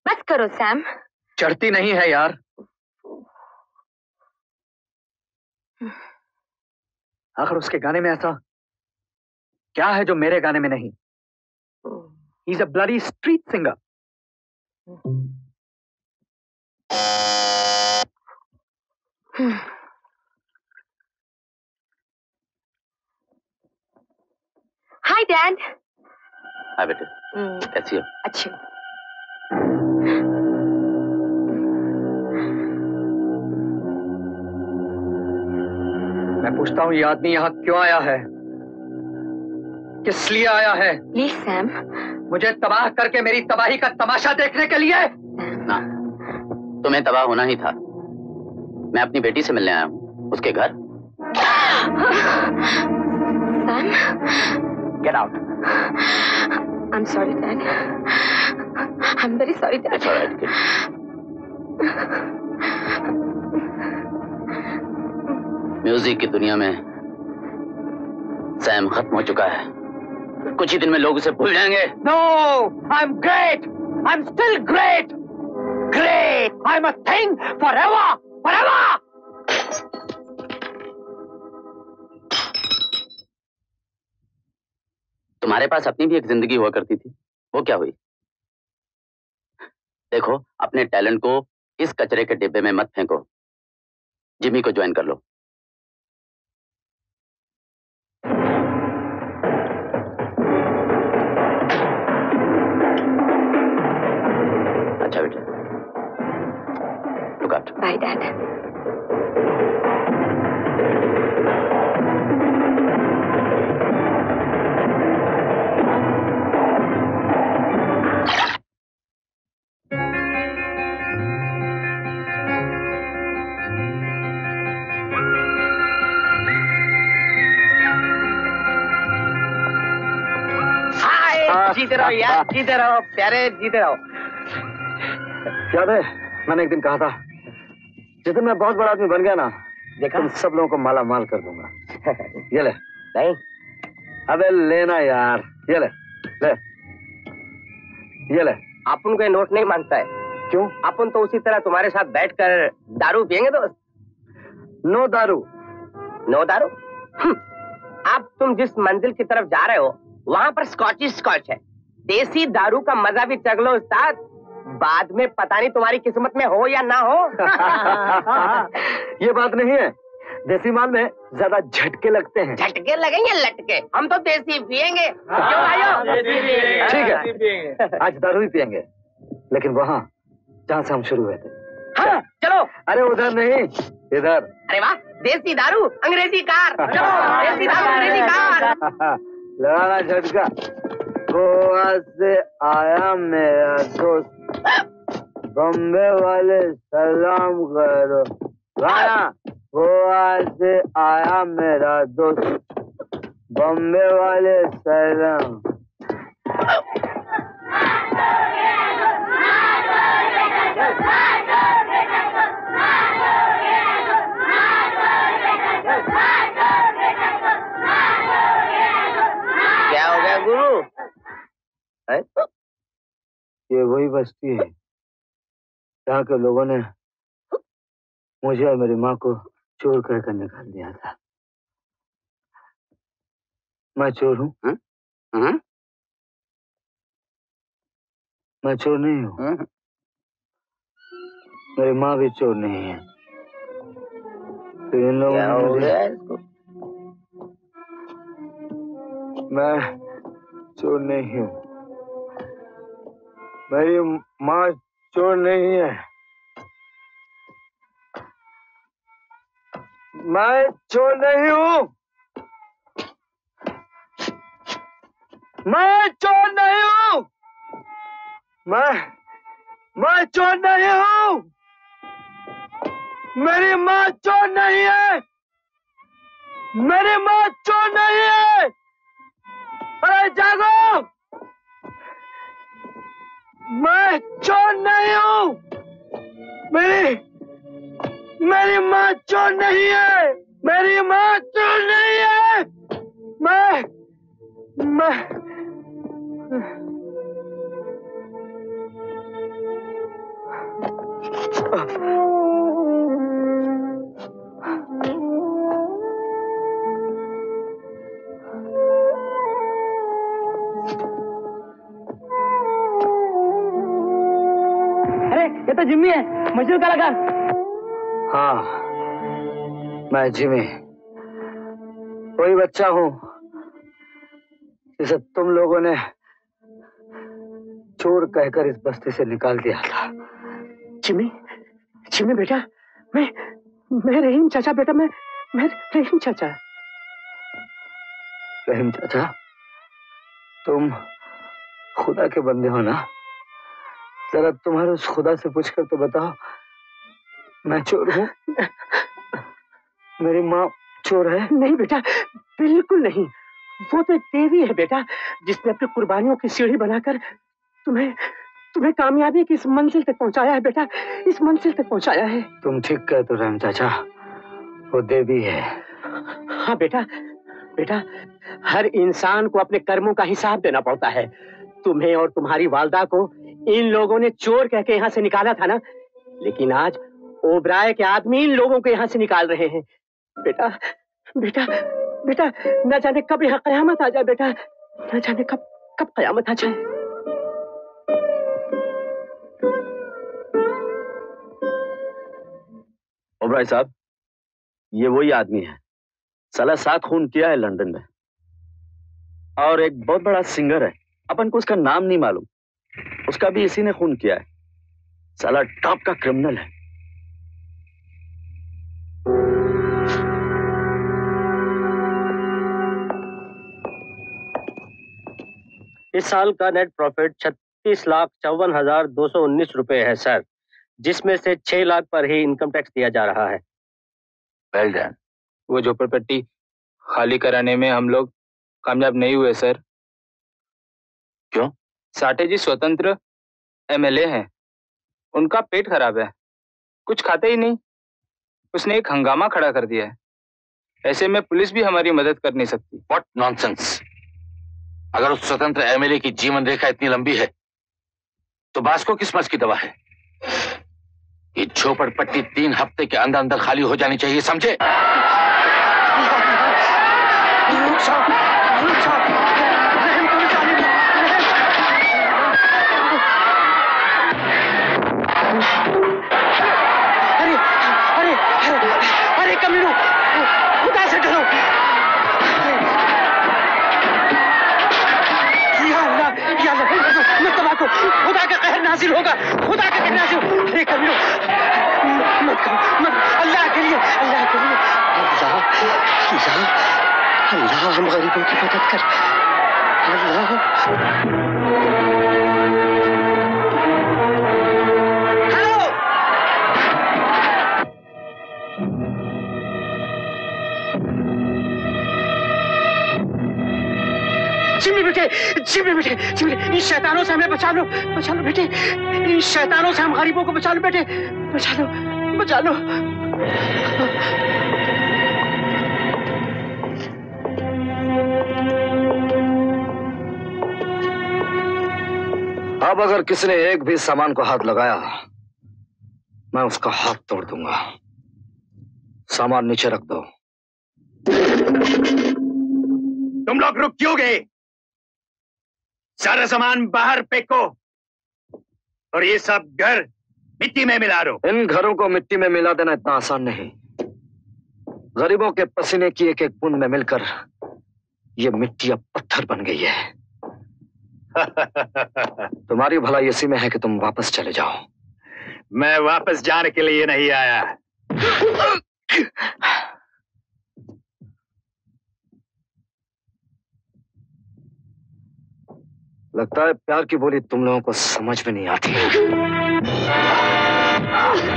बस करो सैम। चढ़ती नहीं है यार। आखिर उसके गाने में ऐसा क्या है जो मेरे गाने में नहीं? He's a bloody street singer. Hi dad हाँ बेटे। कैसी हो? अच्छी मैं पूछता हूँ ये आदमी यहाँ क्यों आया है? किस लिए आया है? प्लीज़ सैम मुझे तबाह करके मेरी तबाही का तमाशा देखने के लिए ना तुम्हें तबाह होना ही था मैं अपनी बेटी से मिलने आया हूँ उसके घर get out I'm sorry, Dad. I'm very sorry, Dad. It's all right, kid. Music की दुनिया में सैम खत्म हो चुका है कुछ ही दिन में लोग उसे भूल जाएँगे No, I'm great. I'm still great. Great. I'm a thing forever. Forever. तुम्हारे पास अपनी भी एक ज़िंदगी हुआ करती थी वो क्या हुई देखो अपने टैलेंट को इस कचरे के डिब्बे में मत फेंको जिमी को ज्वाइन कर लो अच्छा बेटा लुक आउट Dad. हाय जीते रहो यार जीते रहो प्यारे जीते रहो। याद है मैंने एक दिन कहा था जिस दिन मैं बहुत बड़ा आदमी बन गया ना देखा? तुम सब लोगों को माला माल कर दूँगा। ये ले। नहीं। अबे लेना यार ये ले ले। ये ले। अपन को ये नोट नहीं माँगता है। क्यों? अपन तो उसी तरह तुम्हारे साथ बैठकर दारू पियेंगे दोस्त। नो दारू। नो दारू? हम्म, अब तुम जिस मंजिल की तरफ़ जा रहे हो वहाँ पर स्कॉच ही स्कॉच है। देसी दारू का मज़ा भी चख लो उस्ताद। बाद में पता नहीं तुम्हारी किस्मत में हो या ना हो। ये बात नहीं है। देसी माल में ज़्यादा झटके लगते हैं। झटके लगेंगे लटके। हम तो देसी पियेंगे। क्यों भाइयों? ठीक है। आज दारू ही पियेंगे। लेकिन वहाँ जहाँ से हम शुरू हुए थे। हाँ चलो। अरे उधर नहीं। इधर। अरे वाह देसी दारू अंग्रेज़ी कार। चलो देसी दारू अंग्रेज़ी कार। लगाना झटका। गोवा से आया मेरा दोस्त। बम्बे वाले सलाम करो। गाना गोवा से आया मेरा दोस्त। बम्बे वाले सलाम। क्या हो गया गुरु? हैं? ये वही बस्ती है जहाँ के लोगों ने मुझे और मेरी माँ को चोर कहकर निकाल दिया था। मैं चोर हूँ। हम्म? मैं चोर नहीं हूँ। मेरी माँ भी चोर नहीं है। तो इन लोगों ने मुझे मैं चोर नहीं हूँ। मेरी माँ चोर नहीं है। मैं चोर नहीं हूँ। मैं चोर नहीं हूँ। मैं मैं चोर नहीं हूँ। मेरी माँ चोर नहीं है। मेरी माँ चोर नहीं है। अरे जागो। मैं चोर नहीं हूँ। मेरी मेरी माँ चोर नहीं है। मेरी माँ चोर नहीं है। मैं मैं अरे तो जिम्मी है। मजदूर कलाकार हाँ मैं जिमी वही बच्चा हूँ जिसे तुम लोगों ने चोर कहकर इस बस्ती से निकाल दिया था। जिमी जिमी बेटा मैं मैं रहीम चाचा बेटा मैं मैं रहीम चाचा। रहीम चाचा तुम खुदा के बंदे हो ना? जरा तुम्हारे उस खुदा से पूछकर तो बताओ। मैं चोर हूँ? मेरी माँ चोर है? नहीं बेटा बिल्कुल नहीं। वो तो एक देवी है बेटा जिसने अपनी कुर्बानियों की सीढ़ी बनाकर तुम्हें तुम्हें कामयाबी की इस मंजिल तक पहुँचाया है बेटा इस मंजिल तक पहुँचाया है। तुम ठीक कहते तो रहीम चाचा वो देवी है। हाँ बेटा बेटा हर इंसान को अपने कर्मों का हिसाब देना पड़ता है। तुम्हें और तुम्हारी वालदा को इन लोगों ने चोर कह के यहाँ से निकाला था ना? लेकिन आज ओबराय के आदमी इन लोगों को यहाँ से निकाल रहे हैं। बेटा बेटा बेटा, न जाने कब यहाँ कयामत आ जाए बेटा। न जाने कब कब कयामत आ जाए। ओबराय साहब, ये वही आदमी है। साला सात खून किया है लंदन में। और एक बहुत बड़ा सिंगर है। अपन को उसका नाम नहीं मालूम। उसका भी इसी ने खून किया है। साला टॉप का क्रिमिनल है। इस साल का नेट प्रॉफिट छत्तीस लाख चौवन हज़ार दो सौ उन्नीस रुपए है सर जिसमें से छह लाख पर ही इनकम टैक्स दिया जा रहा है। वेल डन वो झोपड़पट्टी खाली कराने में हम लोग कामयाब नहीं हुए सर। क्यों? साठे जी स्वतंत्र एमएलए हैं। उनका पेट खराब है। कुछ खाते ही नहीं। उसने एक हंगामा खड़ा कर दिया है। ऐसे में पुलिस भी हमारी मदद कर नहीं सकती। वॉट नॉनसेंस अगर उस स्वतंत्र एमएलए की जीवन रेखा इतनी लंबी है तो बास्को किस मस की दवा है? ये झोपड़पट्टी तीन हफ़्ते के अंदर अंदर खाली हो जानी चाहिए, समझे? को खुदा का कहर नाजिल होगा खुदा का कहर नाजिल अरे कर लो मत करो मत अल्लाह के लिए, अल्लाह के लिए। अल्लाह अल्लाह हम गरीबों की मदद कर। अल्लाह। बेटे जिम्मी बेटे जिम्मी इन शैतानों से हमें बचा लो बचा लो बेटे। इन शैतानों से हम गरीबों को बचा लो बेटे बचा लो बचा लो। अब अगर किसी ने एक भी सामान को हाथ लगाया मैं उसका हाथ तोड़ दूँगा। सामान नीचे रख दो। तुम लोग रुक क्यों गए? सारा सामान बाहर फेंको और ये सब घर मिट्टी में मिला दो। इन घरों को मिट्टी में मिला देना इतना आसान नहीं। गरीबों के पसीने की एक एक बूंद में मिलकर ये मिट्टी अब पत्थर बन गई है। तुम्हारी भलाई इसी में है कि तुम वापस चले जाओ। मैं वापस जाने के लिए नहीं आया। लगता है प्यार की बोली तुम लोगों को समझ में नहीं आती।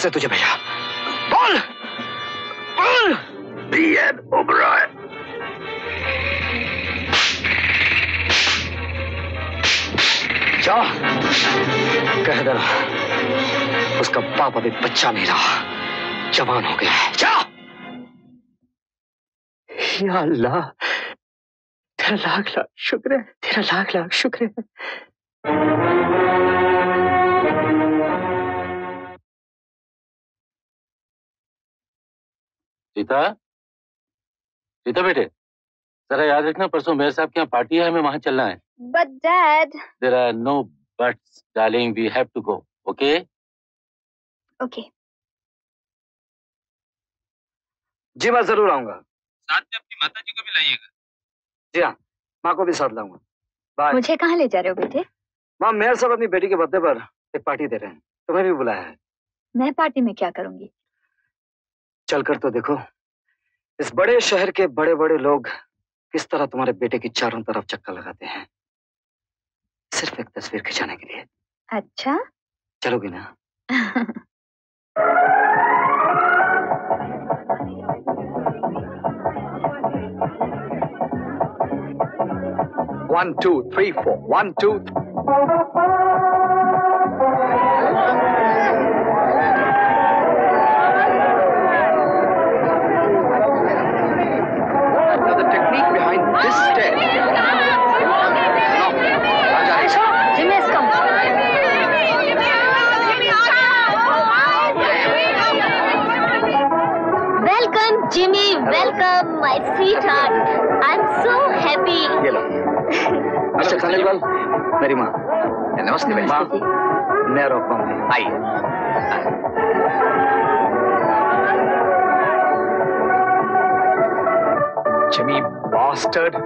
किसने तुझे भेजा। बोल! बोल! बी एन ओबराय जा। कह देना उसका बाप अभी बच्चा नहीं रहा। जवान हो गया है। जा! या अल्लाह तेरा लाख लाख शुक्र है तेरा लाख लाख शुक्र है। सीता? सीता बेटे जरा याद रखना परसों मेरे साहब के यहाँ पार्टी है हमें वहाँ चलना है। But Dad. There are no buts darling we have to go okay Okay. जी मैं ज़रूर आऊँगा। साथ में अपनी माता जी को भी लाइएगा। जी हाँ माँ को भी साथ लाऊँगा। बाय मुझे कहाँ ले जा रहे हो बेटे? माँ मेयर साहब अपनी बेटी के बर्थडे पर एक पार्टी दे रहे हैं तुम्हें भी बुलाया है। मैं पार्टी में क्या करूँगी? चलकर तो देखो इस बड़े शहर के बड़े बड़े लोग किस तरह तुम्हारे बेटे की चारों तरफ़ चक्कर लगाते हैं सिर्फ़ एक तस्वीर खिंचाने के लिए अच्छा चलोगे ना One, two, three, four. One, two. Sweetheart. I'm so happy. ये लो मिस्टर खलीलवाल मेरी माँ नमस्ते भाई माँ मैं रोक पाऊँगी आइए जिमी बास्टर्ड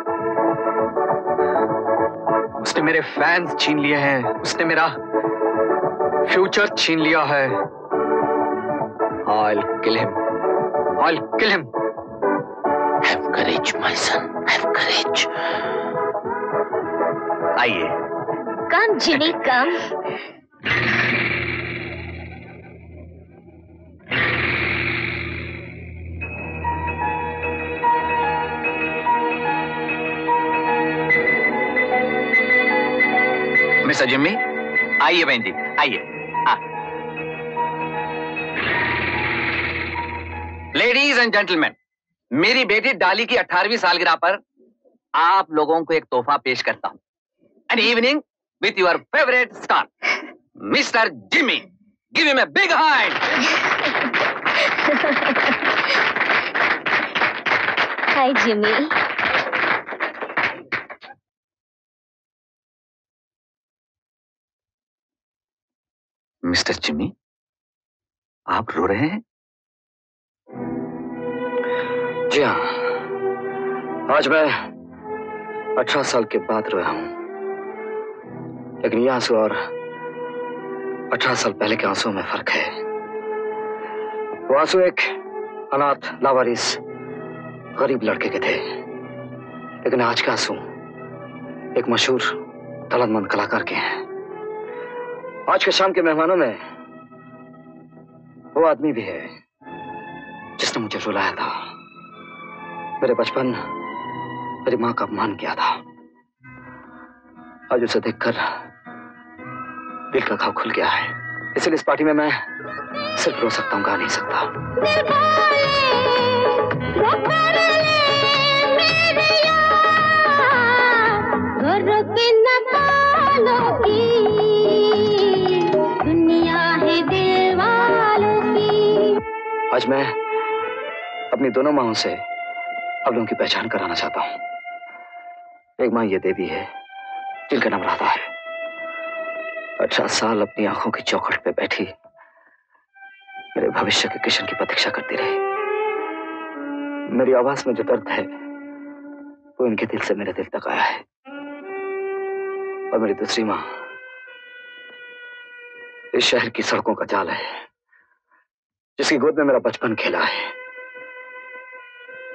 उसने मेरे फैंस छीन लिए हैं उसने मेरा फ्यूचर छीन लिया है I'll kill him. I'll kill him. Courage, my son. Have courage. आइए Come, Jimmy, come. Mister Jimmy आइए बहन जी आइए लेडीज़ एंड जेंटलमैन मेरी बेटी डाली की 18वीं सालगिरह पर आप लोगों को एक तोहफा पेश करता हूँ। An evening with your favourite star mister Jimmy give him a big hand Hi, Jimmy. Mister Jimmy आप रो रहे हैं? जी हाँ। आज मैं अठारह साल के बाद रोया हूँ। लेकिन यह आँसू और अठारह साल पहले के आँसू में फ़र्क है। वो आँसू एक अनाथ, लावारिस, गरीब लड़के के थे। लेकिन आज के आँसू एक मशहूर तलतमंद कलाकार के हैं। आज के शाम के मेहमानों में वो आदमी भी है जिसने मुझे रुलाया था। मेरे बचपन मेरी माँ का अपमान किया था। आज उसे देखकर दिल का घाव खुल गया है। इसलिए इस पार्टी में मैं सिर्फ़ रो सकता हूँ, गा नहीं सकता। आज मैं अपनी दोनों माओं से अब लोगों की पहचान कराना चाहता हूँ। एक माँ ये देवी है, जिनका नाम राधा है। अठारह साल अपनी आँखों की चौखट पे बैठी मेरे भविष्य के किशन की प्रतीक्षा करती रही। मेरी आवाज़ में जो दर्द है, वो इनके दिल से मेरे दिल तक आया है। और मेरी दूसरी माँ इस शहर की सड़कों का जाल है, जिसकी गोद में मेरा बचपन खेला है।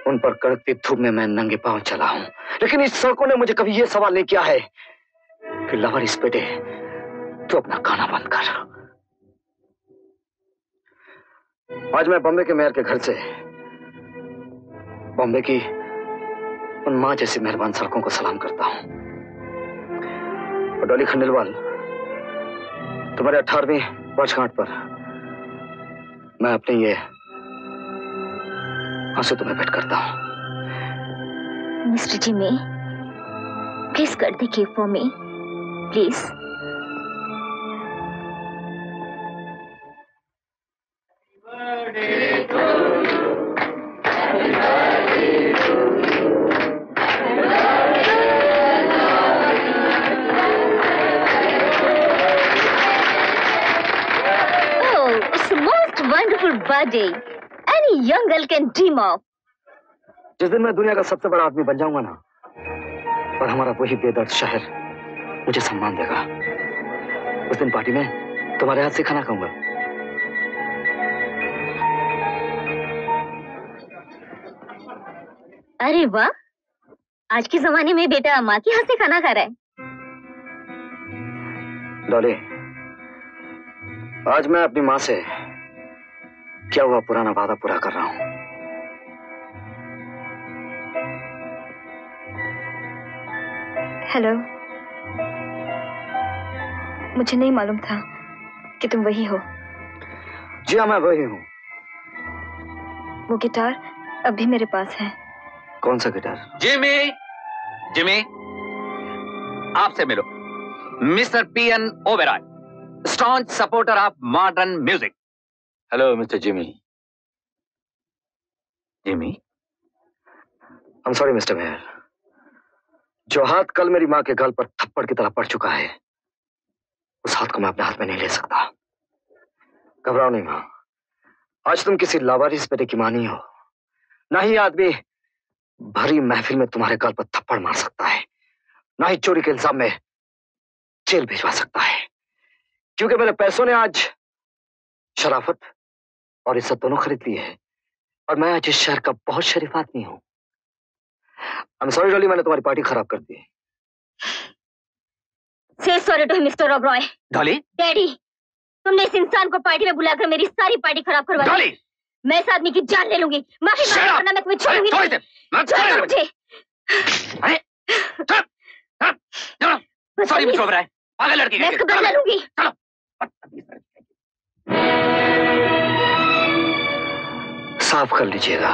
उन पर कड़कती धूप में मैं नंगे पाँव चला हूँ। लेकिन इस सड़कों ने मुझे कभी यह सवाल नहीं किया है कि लवर इस बेटे तू अपना गाना बंद कर। आज मैं बॉम्बे के मेयर के घर से बॉम्बे की उन माँ जैसी मेहरबान सड़कों को सलाम करता हूँ। डॉली खंडेलवाल, तुम्हारे अठारहवीं वर्षगांठ पर मैं अपने ये आँसू तुम्हें भेंट करता हूँ। Mister Jimmy please cut the cake for me please Oh, young girl can dream of. जिस दिन मैं दुनिया का सबसे बड़ा आदमी बन जाऊँगा ना और हमारा वही बेदर्द शहर मुझे सम्मान देगा। उस दिन पार्टी में तुम्हारे हाथ से खाना खाऊँगा। अरे वाह आज के जमाने में बेटा माँ के हाथ से खाना खा रहा है। डॉली आज मैं अपनी माँ से क्या हुआ? पुराना वादा पूरा कर रहा हूँ। हेलो मुझे नहीं मालूम था कि तुम वही हो। जी हाँ मैं वही हूँ। वो गिटार अब भी मेरे पास है। कौन सा गिटार? जिमी! जिमी! आपसे मिलो। Mister P N Oberoi staunch supporter of modern music. Hello mister Jimmy Jimmy I'm sorry, mister mayor जो हाथ कल मेरी माँ के गल पर थप्पड़ की तरह पड़ चुका है उस हाथ को मैं अपने हाथ में नहीं ले सकता। घबराओ नहीं माँ। आज तुम किसी लावारिस बेटे की मानी हो। ना ही आदमी भरी महफिल में तुम्हारे गल पर थप्पड़ मार सकता है ना ही चोरी के इल्ज़ाम में जेल भिजवा सकता है। क्योंकि मेरे पैसों ने आज शराफत और इज़्ज़त दोनों खरीद ली है। और मैं आज इस शहर का बहुत शरीफ आदमी हूँ। I'm sorry, डॉली मैंने तुम्हारी पार्टी खराब कर दी से sorry to mister Oberoi Dolly daddy तुमने इस इंसान को पार्टी में बुलाकर मेरी सारी पार्टी खराब करवा दी। मैं इस आदमी की जान ले लूँगी। माफ़ी वरना मैं तुम्हें छोड़ूँगी नहीं। मुझे। सॉरी मिस्टर ओबेराय पागल लड़की मैं इसका बदला लूँगी। साफ़ कर लीजिएगा।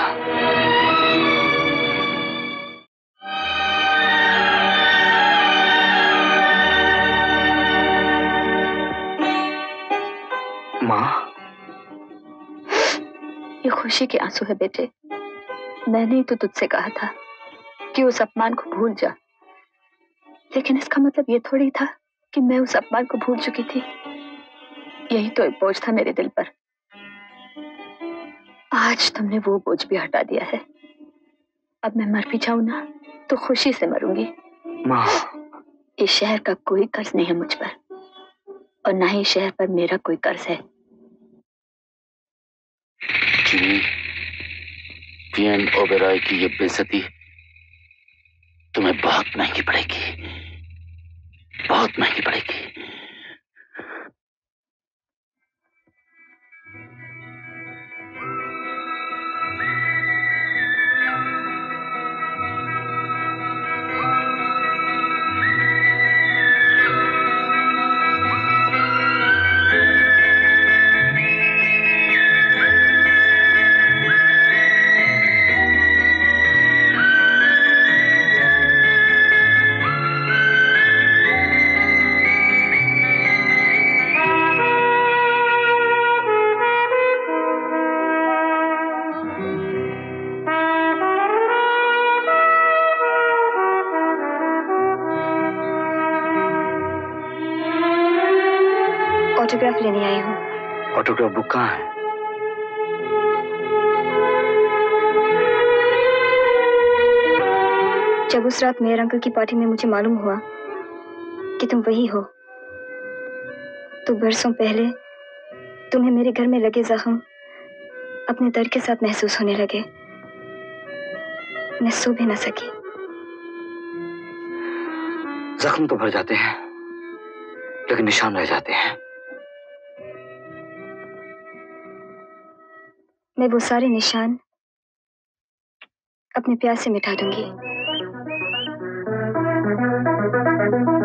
माँ? ये खुशी के आँसू है बेटे। मैंने ही तो तुझसे कहा था कि उस अपमान को भूल जा। लेकिन इसका मतलब ये थोड़ी था कि मैं उस अपमान को भूल चुकी थी। यही तो एक बोझ था मेरे दिल पर। आज तुमने वो बोझ भी हटा दिया है। अब मैं मर भी जाऊँ ना तो खुशी से मरूँगी। माँ। इस शहर का कोई कर्ज नहीं है मुझ पर और ना ही शहर पर मेरा कोई कर्ज है। ओबेरॉय की ये बेइज्जती तुम्हें बहुत महँगी पड़ेगी। बहुत महँगी पड़ेगी। जब उस रात मेयर अंकल की पार्टी में मुझे मालूम हुआ कि तुम वही हो तो बरसों पहले तुम्हें मेरे घर में लगे जख्म अपने दर्द के साथ महसूस होने लगे। मैं सो भी न सकी। जख्म तो भर जाते हैं लेकिन निशान रह जाते हैं। मैं वो सारे निशान अपने प्यार से मिटा दूँगी। Thank you.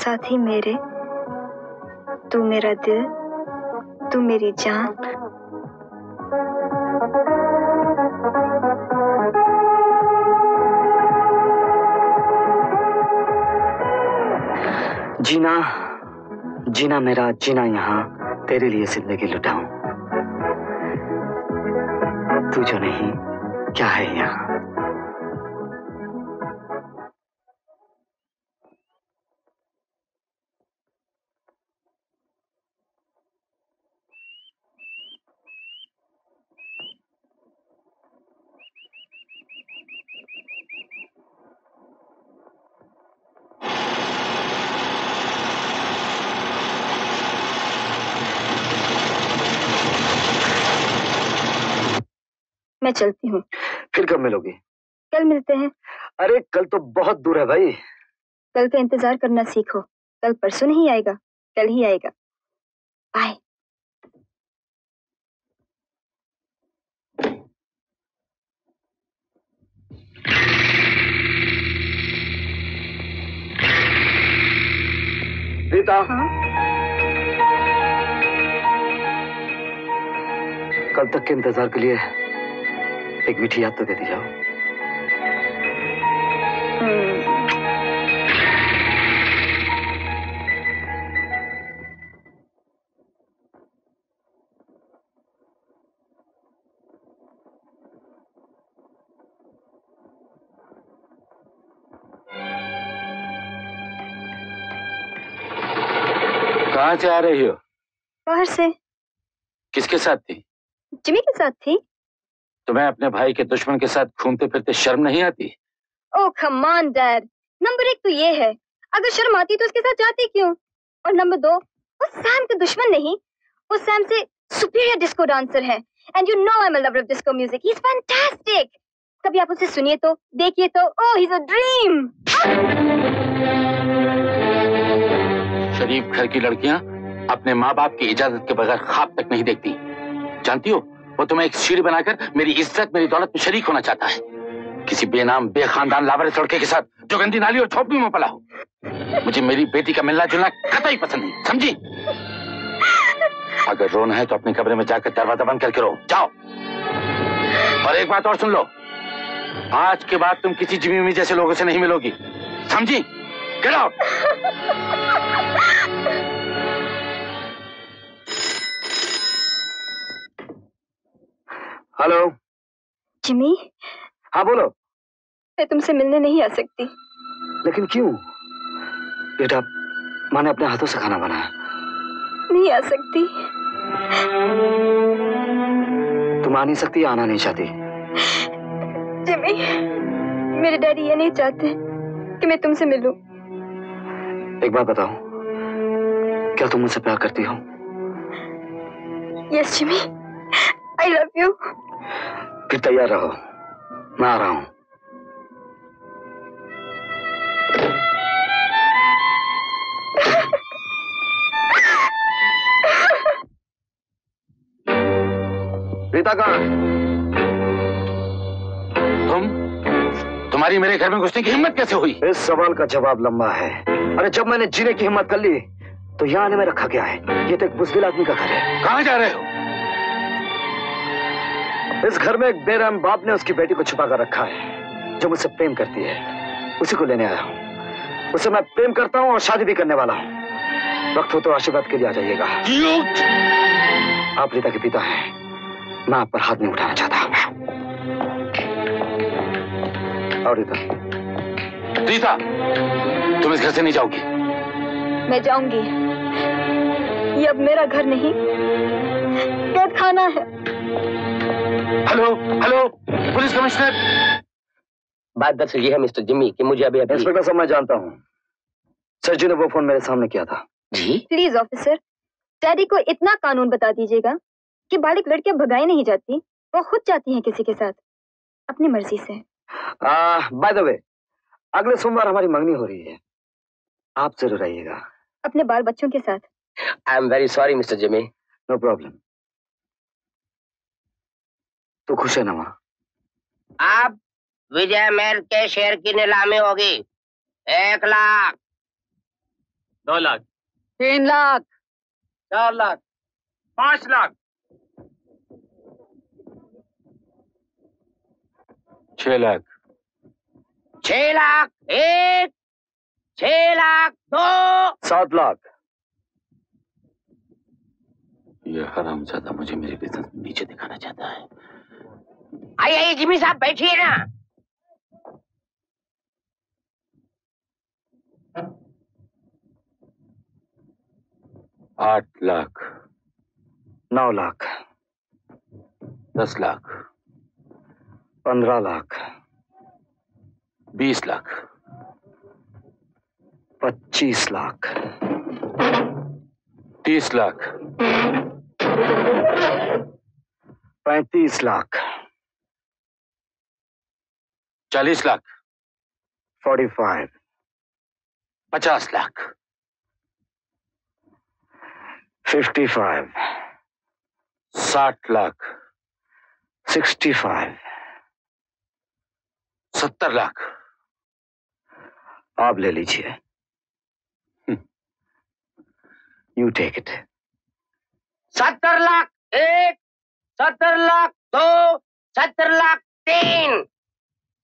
साथी मेरे, तू मेरा दिल, तू मेरी जान। जीना जीना मेरा, जीना यहाँ। तेरे लिए ज़िंदगी लुटाऊं। तू जो नहीं चलती हूँ। फिर कब मिलोगी? कल मिलते हैं। अरे कल तो बहुत दूर है भाई। कल का इंतज़ार करना सीखो। कल परसों नहीं आएगा कल ही आएगा। बाय रीता कल तक के इंतज़ार के लिए एक मीठी याद तो दे दी जाओ। कहाँ से आ रही हो? बाहर से। किसके साथ थी? जिमी के साथ थी। तुम्हें अपने भाई के दुश्मन के साथ घूमते फिरते शर्म नहीं आती? ओ कमान डैड नंबर एक तो ये है। अगर शर्म आती तो उसके साथ जाती क्यों? और नंबर दो वो सैम का दुश्मन नहीं। वो सैम से सुपीरियर डिस्को डांसर है। And you know I am a lover of disco music he is fantastic कभी आप उसे सुनिए तो देखिए तो ओह ही इज़ अ ड्रीम शरीफ घर की लड़कियाँ अपने माँ बाप की इजाज़त के बगैर खाब तक नहीं देखती। जानती हो? वो तुम्हें एक सीढ़ी बनाकर मेरी इज़्ज़त, मेरी दौलत में शरीक होना चाहता है। किसी बेनाम, बेखानदान, लावारिस लड़के के साथ जो गंदी नाली और झोपड़ी में पला हो। मुझे मेरी बेटी का मिलना जुलना कतई पसंद नहीं, समझी? अगर रोना है तो अपने कमरे में जाकर दरवाज़ा बंद करके रो। जाओ। और एक बात और सुन लो। आज के बाद तुम किसी जिमी जैसे लोगों से नहीं मिलोगी। समझी? Get out hello. जिमी? हाँ बोलो। मैं तुमसे मिलने नहीं आ सकती। लेकिन क्यों? बेटा मैंने अपने हाथों से खाना बनाया। नहीं आ सकती। तुम आ नहीं सकती आना नहीं चाहती। जिमी मेरे डैडी ये नहीं चाहते कि मैं तुमसे मिलूं। एक बात बताओ क्या तुम मुझसे प्यार करती हो? Yes Jimmy. I love you कि तैयार रहो। मैं आ रहा हूँ। रीता कहाँ तुम तुम्हारी मेरे घर में घुसने की हिम्मत कैसे हुई? इस सवाल का जवाब लंबा है। अरे जब मैंने जीने की हिम्मत कर ली तो यहाँ आने में रखा गया है। ये तो एक बुजदिल आदमी का घर है। कहाँ जा रहे हो? इस घर में एक बेरहम बाप ने उसकी बेटी को छुपा कर रखा है जो मुझसे प्रेम करती है। उसी को लेने आया हूँ। उसे मैं प्रेम करता हूँ और शादी भी करने वाला हूँ। वक्त हो तो आशीर्वाद के लिए आ जाइएगा। आप रीता के पिता हैं। मैं आप पर हाथ नहीं उठाना चाहता। और रीता। रीता तुम इस घर से नहीं जाओगी। मैं जाऊँगी। ये अब मेरा घर नहीं कैद खाना है। हेलो हेलो पुलिस कमिश्नर बात दरअसल ये है मिस्टर जिम्मी कि मुझे अभी अभी इंस्पेक्टर साहब मैं जानता हूँ। सर जी ने वो फ़ोन मेरे सामने किया था। जी? प्लीज़ ऑफिसर डैडी को इतना कानून बता दीजिएगा कि बालिक लड़कियाँ भगाई नहीं जाती वो खुद जाती हैं किसी के साथ अपनी मर्ज़ी से। बाय द वे अगले सोमवार हमारी मंगनी हो रही है। आप ज़रूर आइएगा। अपने बाल बच्चों के साथ। I am very sorry mister Jimmy no problem तू खुश है ना माँ अब विजय महल के शेयर की नीलामी होगी। एक लाख। दो लाख। तीन लाख। चार लाख। पाँच लाख। छह लाख। छह लाख एक छह लाख दो। सात लाख। ये हरामजादा मुझे मेरे बिज़नेस नीचे दिखाना चाहता है। आइए आइए जिम्मी साहब बैठिए ना। आठ लाख, नौ लाख, दस लाख, पंद्रह लाख, बीस लाख, पच्चीस लाख, तीस लाख, पैंतीस लाख। चालीस लाख। Forty five. पचास लाख। Fifty five. साठ लाख। Sixty five. सत्तर लाख। आप ले लीजिए। यू टेक इट सत्तर लाख एक सत्तर लाख दो सत्तर लाख तीन।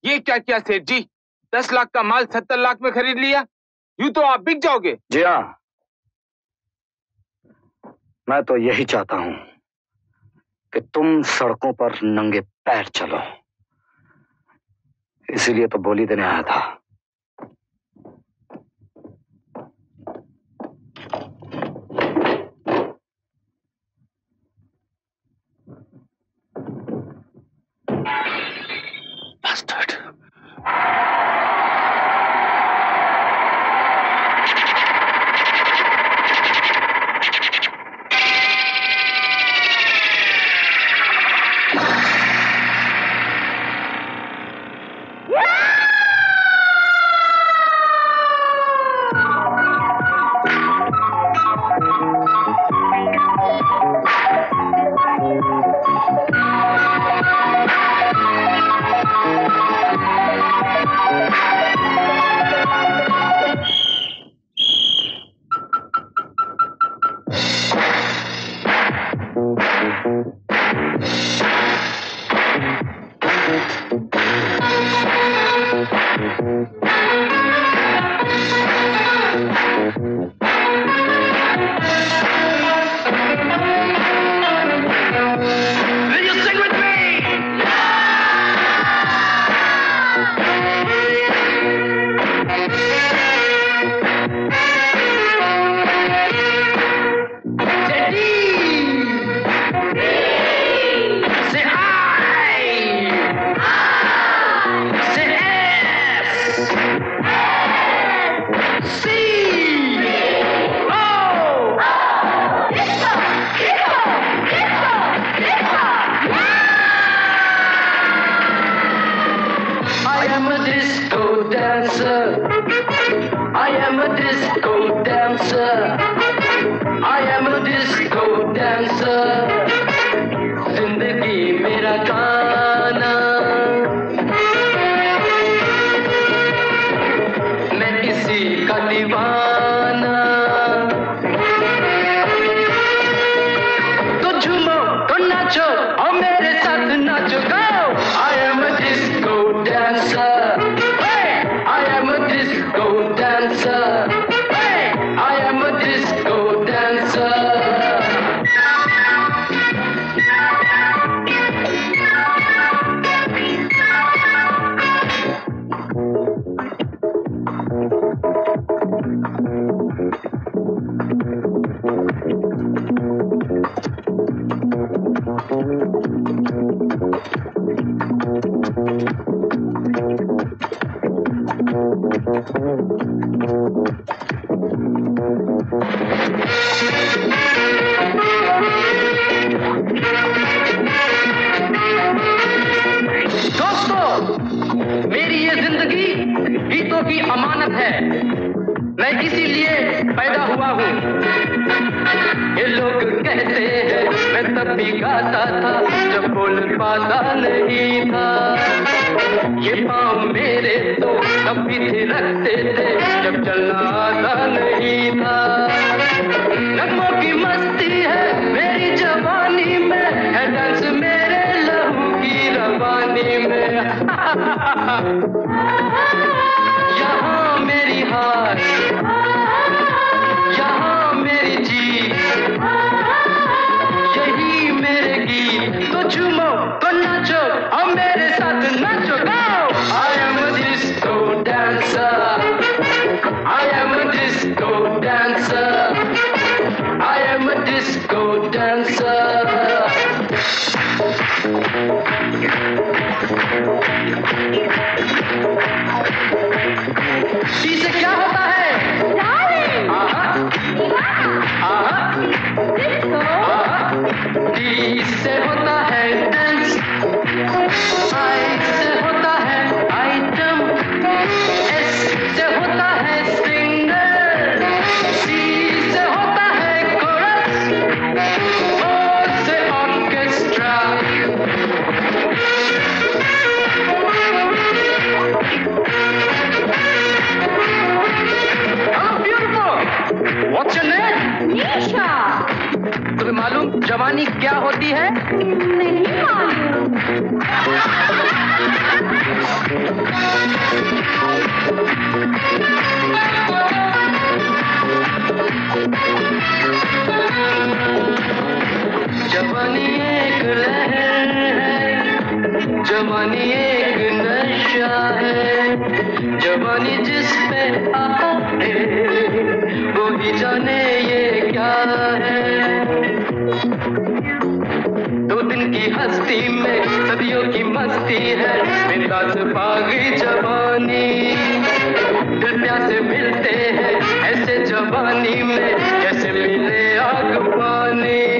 ये क्या किया सेठ जी? दस लाख का माल सत्तर लाख में खरीद लिया। यू तो आप बिक जाओगे। जी हाँ। मैं तो यही चाहता हूँ कि तुम सड़कों पर नंगे पैर चलो। इसीलिए तो बोली देने आया था। Thank you. जवानी जिसपे आए ही जाने ये क्या है। दो दिन की हस्ती में सदियों की मस्ती है बिंदास पागी जवानी। दुनिया से मिलते हैं ऐसे जवानी में जैसे मिले आग पानी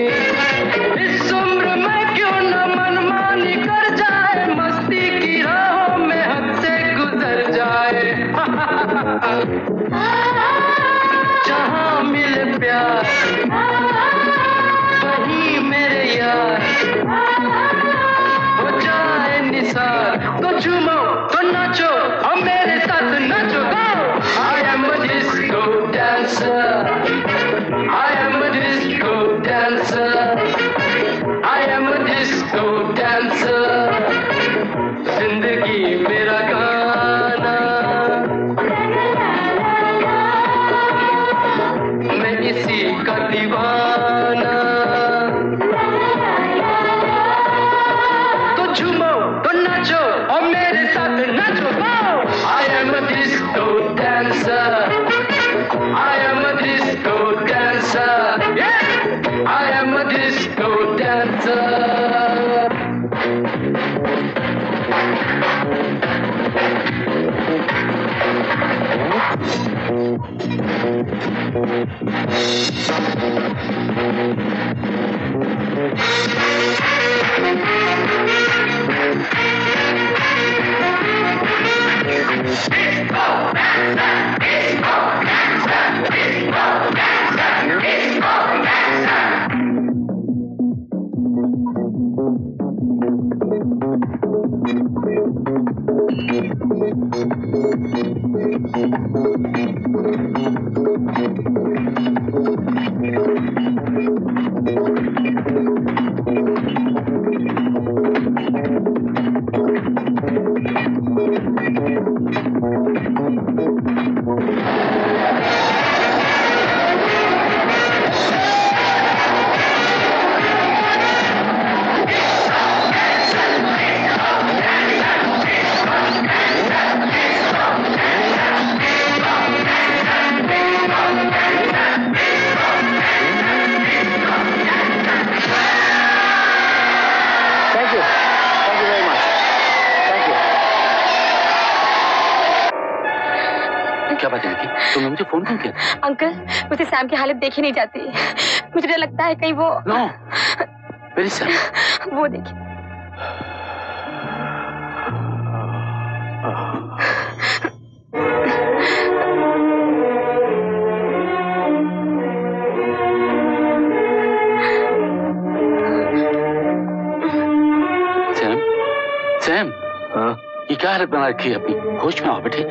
झूमो तो नाचो और मेरे साथ नाचो go I am disco dancer आई शाम की हालत देखी नहीं जाती। मुझे डर लगता है कहीं वो सर वो देखिए सैम सैम ये क्या हालत बना रखी है अपनी? होश में आओ बेटे।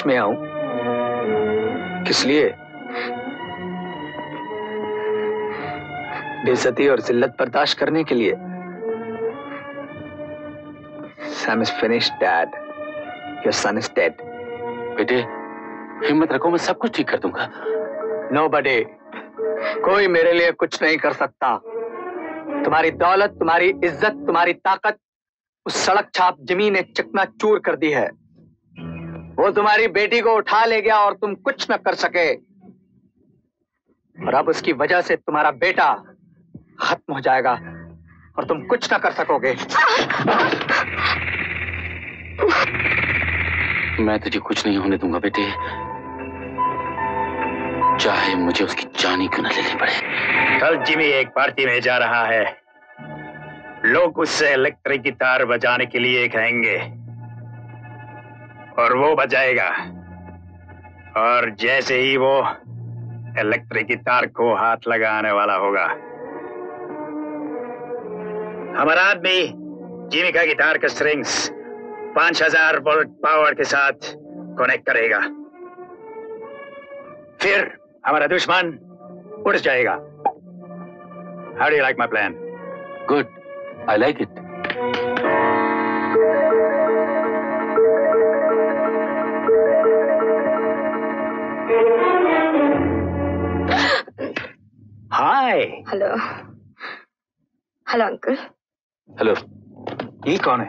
होश में आऊँ? किस लिए? बेइज्जती और जिल्लत बर्दाश्त करने के लिए। Sam is finished, Dad. Your son is dead. बेटे हिम्मत रखो मैं सब कुछ ठीक कर दूँगा। नो बडे कोई मेरे लिए कुछ नहीं कर सकता। तुम्हारी दौलत तुम्हारी इज़्ज़त तुम्हारी ताकत उस सड़क छाप ज़मीन ने चकना चूर कर दी है। वो तुम्हारी बेटी को उठा ले गया और तुम कुछ न कर सके। और अब उसकी वजह से तुम्हारा बेटा खत्म हो जाएगा और तुम कुछ न कर सकोगे। मैं तुझे कुछ नहीं होने दूँगा बेटे। चाहे मुझे उसकी जान ही क्यों न लेनी पड़े। कल जिमी एक पार्टी में जा रहा है। लोग उससे इलेक्ट्रिक गिटार बजाने के लिए कहेंगे। और वो बजाएगा। और जैसे ही वो इलेक्ट्रिक गिटार को हाथ लगाने वाला होगा। हमारा आदमी, जीविका का गिटार का स्ट्रिंग्स पाँच हज़ार वोल्ट पावर के साथ कनेक्ट करेगा। फिर हमारा दुश्मन उड़ जाएगा। How do like my plan good I like it hi hello hello uncle hello ये कौन है?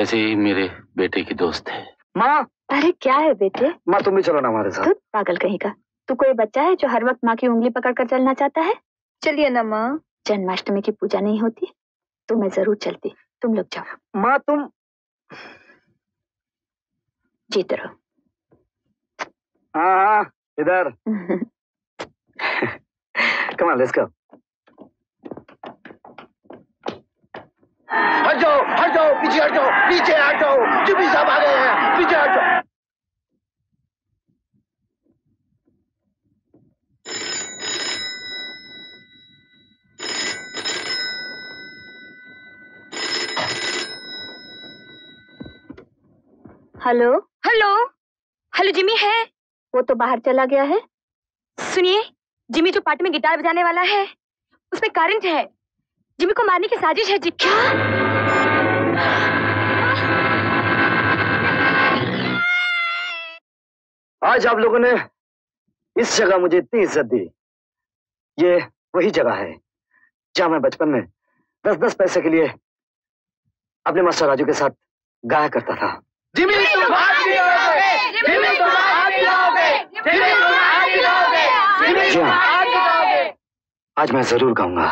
ऐसे ही मेरे बेटे की दोस्त है। माँ! अरे क्या है बेटे? माँ तुम भी चलो ना हमारे साथ। पागल कहीं का। तू कोई बच्चा है जो हर वक्त माँ की उंगली पकड़ कर चलना चाहता है? चलिए ना माँ। जन्माष्टमी की पूजा नहीं होती तो मैं ज़रूर चलती। तुम लोग जाओ। माँ तुम जीते रहो हाँ हाँ इधर। Come on, let's go. हट जाओ हट जाओ पीछे हट जाओ पीछे हट। जाओ जिमी साहब आ गए हैं पीछे हट। जाओ हेलो? हेलो? हेलो जिमी है? वो तो बाहर चला गया है। सुनिए जिमी जो पार्टी में गिटार बजाने वाला है उसमें करंट है। जिमी को मारने की साजिश है जी। क्या? आज आप लोगों ने इस जगह मुझे इतनी इज़्ज़त दी। ये वही जगह है जहाँ मैं बचपन में दस दस पैसे के लिए अपने मास्टर राजू के साथ गाया करता था। जिमी तुम आज भी रहोगे जिमी तुम आज भी रहोगे जिमी तुम जी। आज मैं ज़रूर गाऊँगा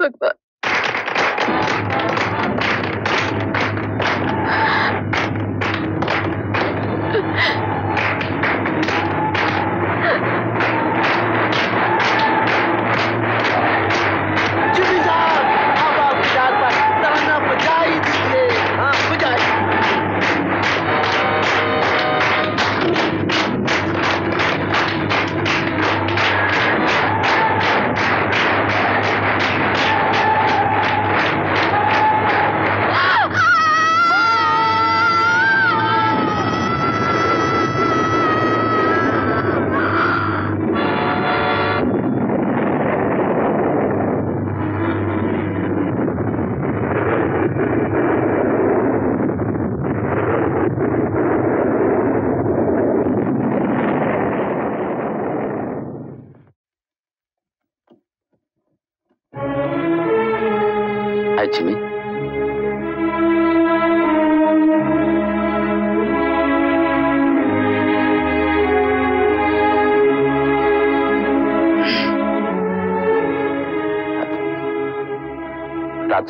भगवान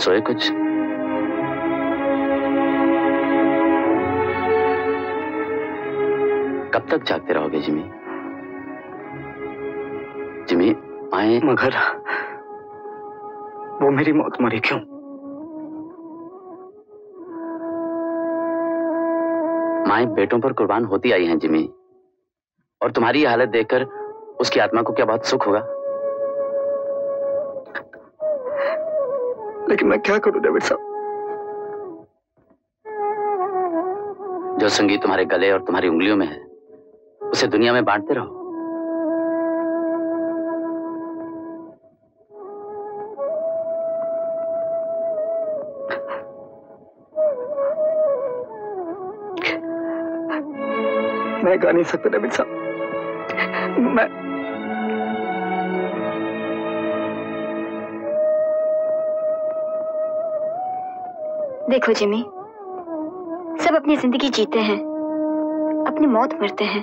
सोए कुछ? कब तक जागते रहोगे जिमी? माए मगर वो मेरी मौत मरी क्यों? माए बेटों पर कुर्बान होती आई हैं जिमी। और तुम्हारी हालत देखकर उसकी आत्मा को क्या बहुत सुख होगा? लेकिन मैं क्या करूँ डेविड साहब? जो संगीत तुम्हारे गले और तुम्हारी उंगलियों में है उसे दुनिया में बांटते रहो। मैं गा नहीं सकता डेविड साहब। मैं देखो जिमी, सब अपनी ज़िंदगी जीते हैं, अपनी मौत मरते हैं।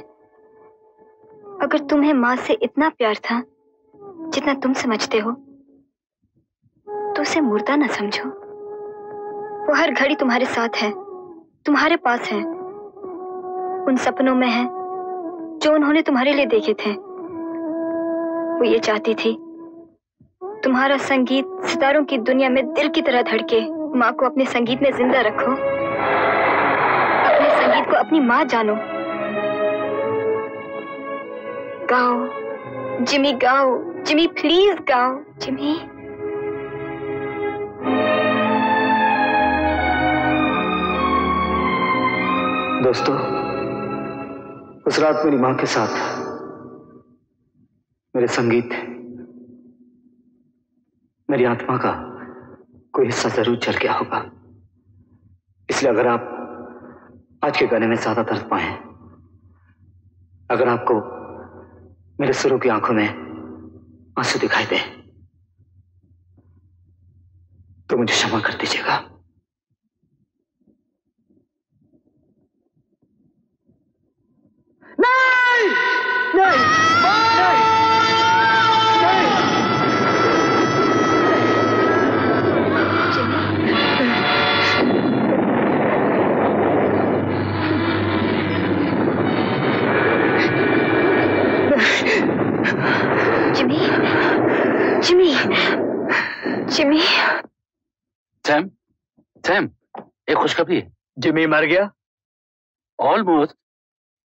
अगर तुम्हें माँ से इतना प्यार था, जितना तुम समझते हो तो उसे मुर्दा ना समझो। वो हर घड़ी तुम्हारे साथ है, तुम्हारे पास है। उन सपनों में है, जो उन्होंने तुम्हारे लिए देखे थे। वो ये चाहती थी, तुम्हारा संगीत सितारों की दुनिया में दिल की तरह धड़के माँ को अपने संगीत में ज़िंदा रखो। अपने संगीत को अपनी माँ जानो। गाओ, जिमी गाओ, जिमी प्लीज़ गाओ। जिमी। दोस्तों, उस रात मेरी माँ के साथ मेरे संगीत, मेरी आत्मा का कोई हिस्सा ज़रूर चल गया होगा। इसलिए अगर आप आज के गाने में ज़्यादा दर्द पाए अगर आपको मेरे सुरों की आँखों में आँसू दिखाई दे तो मुझे क्षमा कर दीजिएगा। नहीं! नहीं! जिमी जिमी सैम सैम एक खुशखबरी है। जिमी मर गया? ऑलमोस्ट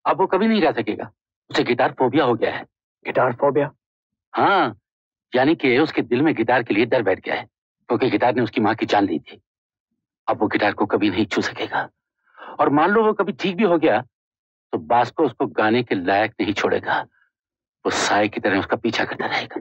अब वो कभी नहीं गा सकेगा। उसे गिटार फोबिया हो गया है। Guitar phobia? हाँ। यानी कि उसके दिल में गिटार के लिए डर बैठ गया है क्योंकि गिटार ने उसकी माँ की जान ली थी। अब वो गिटार को कभी नहीं छू सकेगा। और मान लो वो कभी ठीक भी हो गया तो बास को उसको गाने के लायक नहीं छोड़ेगा। वो साय की तरह उसका पीछा करता रहेगा।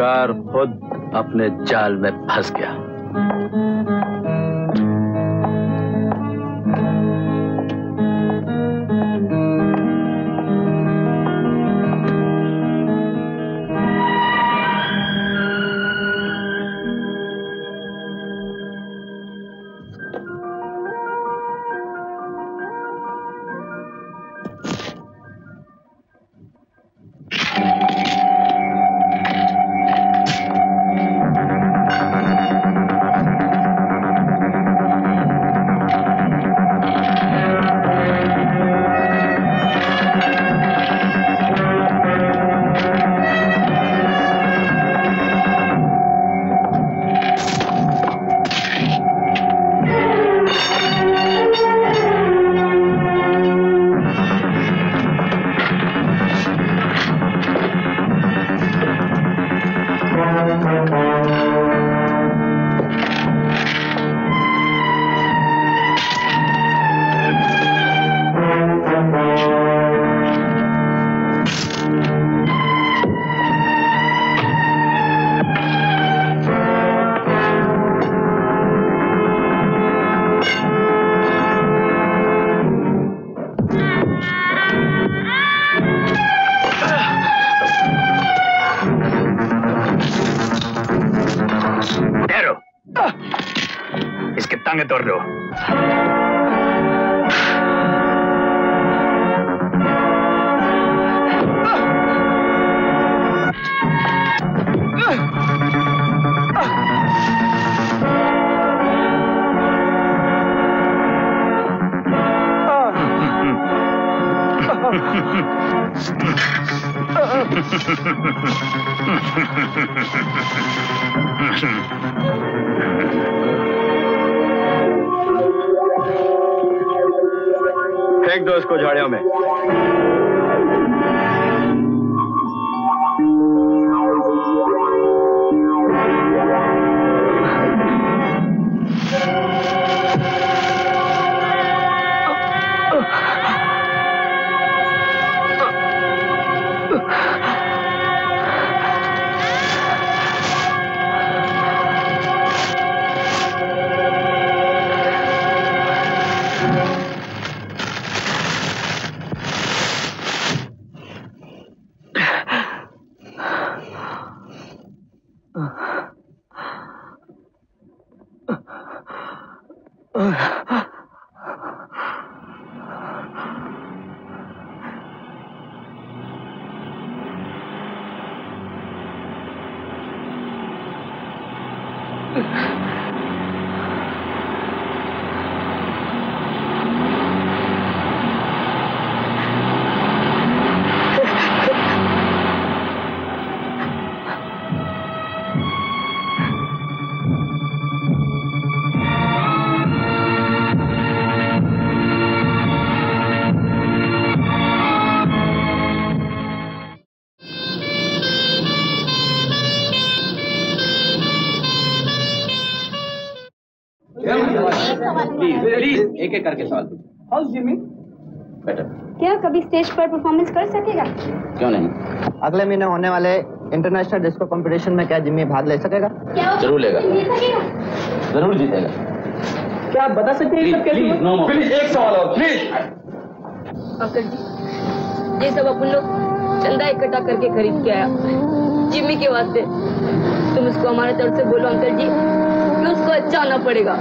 शिकार खुद अपने जाल में फंस गया। कभी स्टेज पर परफॉर्मेंस कर सकेगा? क्यों नहीं? अगले महीने होने वाले इंटरनेशनल डिस्को कंपटीशन में क्या जिम्मी भाग ले सकेगा? ज़रूर लेगा। ज़रूर जीतेगा। क्या आप बता सकते हैं ये सब कैसे प्लीज़ नो प्लीज़ एक सवाल और प्लीज़ अंकल जी ये सब अपन लोग चंदा इकट्ठा करके खरीद के आया। जिम्मी के वास्ते। तुम उसको हमारे तरफ़ से बोलो अंकल जी कि उसको अच्छा आना पड़ेगा।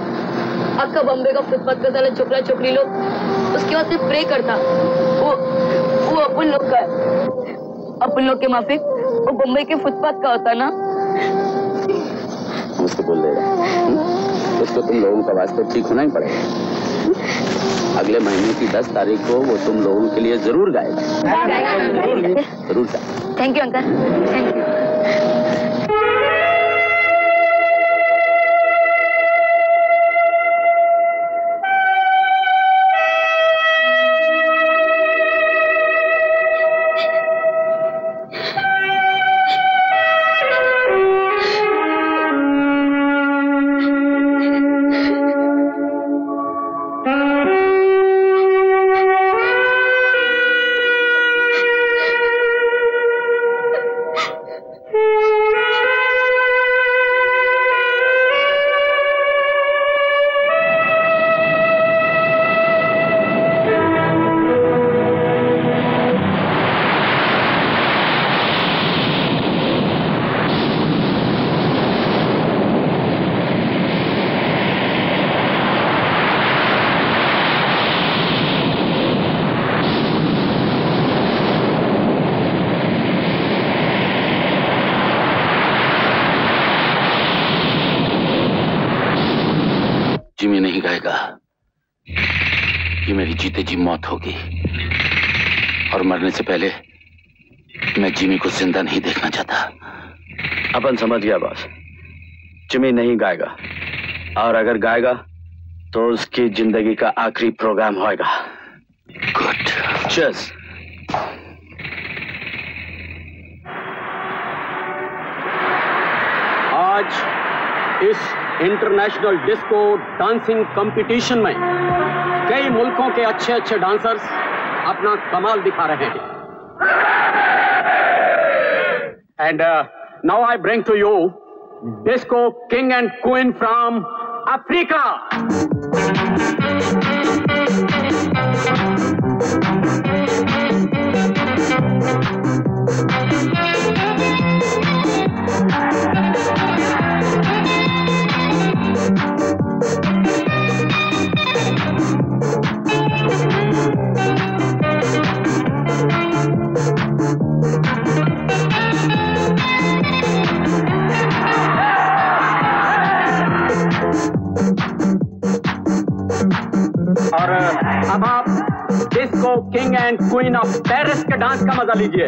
अक्का बम्बे का फुटपाथ का साला छोकरा छोकरी लोग उसके वास्ते प्रे करता। वो वो अपन लोग का है। अपन लोग के माफिक वो बम्बई के फुटपाथ का होता ना। मुझसे बोल देगा हम्म? उसको तुम लोगों का वास्ते ठीक होना ही पड़ेगा। अगले महीने की दस तारीख को वो तुम लोगों के लिए ज़रूर गाएगा। ज़रूर ज़रूर thank you uncle thank you मेरी मौत होगी। और मरने से पहले मैं जिमी को ज़िंदा नहीं देखना चाहता। अपन समझ गया बॉस। जिमी नहीं गाएगा। और अगर गाएगा तो उसकी ज़िंदगी का आखिरी प्रोग्राम होएगा। गुड। चस आज इस इंटरनेशनल डिस्को डांसिंग कंपटीशन में कई मुल्कों के अच्छे अच्छे डांसर्स अपना कमाल दिखा रहे हैं। And now I bring to you disco king and queen from Africa disco king and queen of Paris के डांस का मज़ा लीजिए।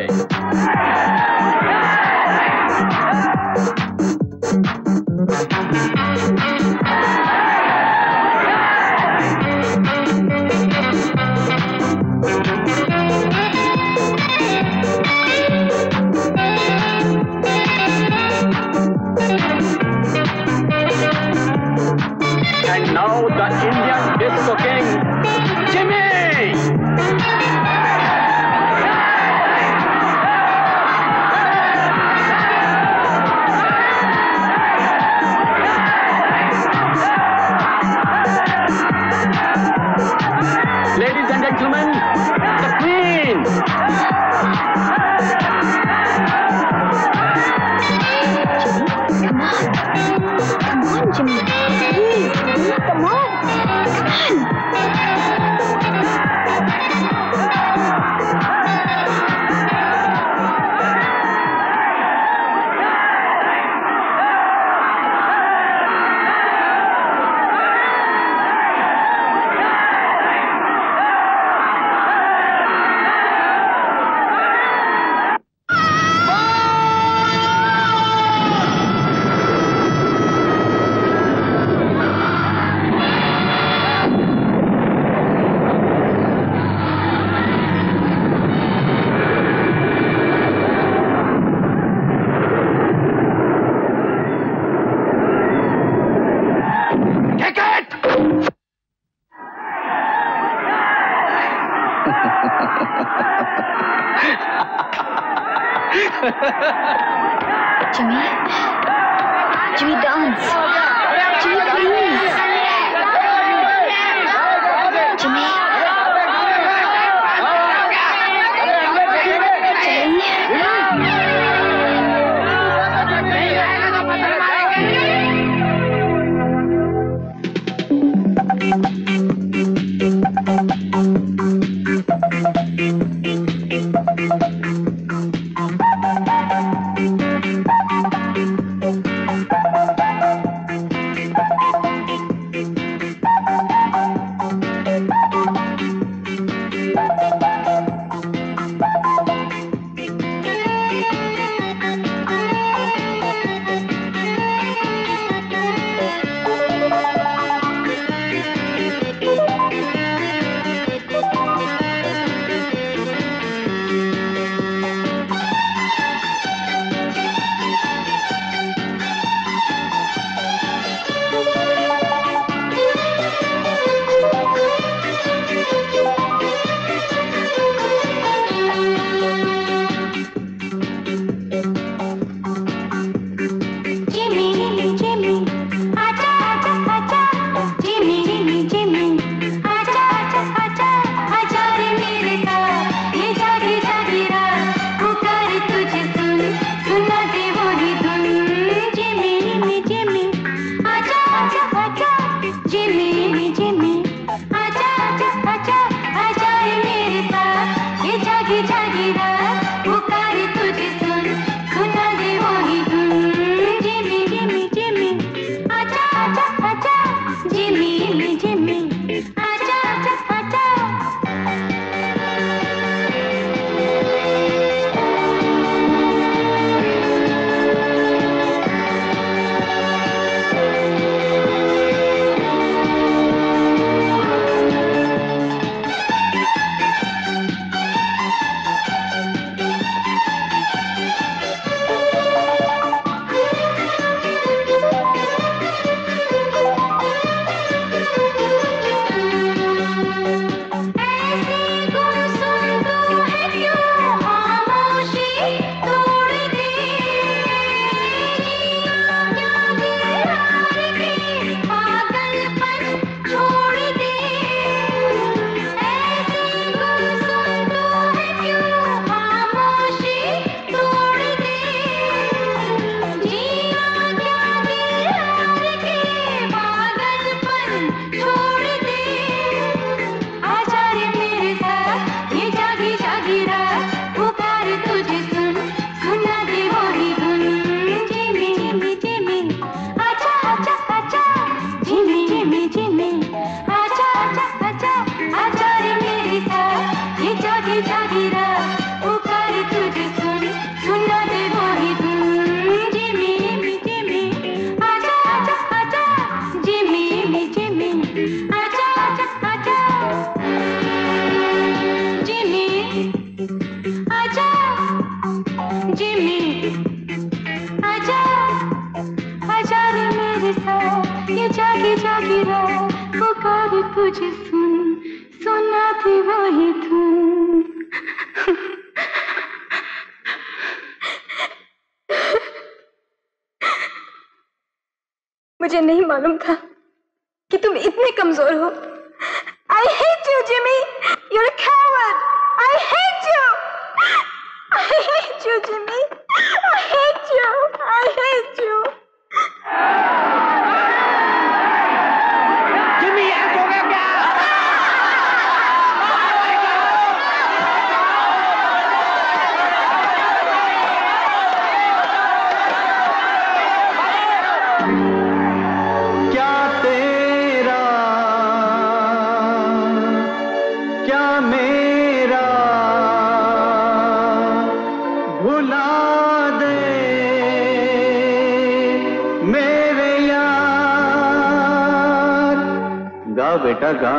लगा।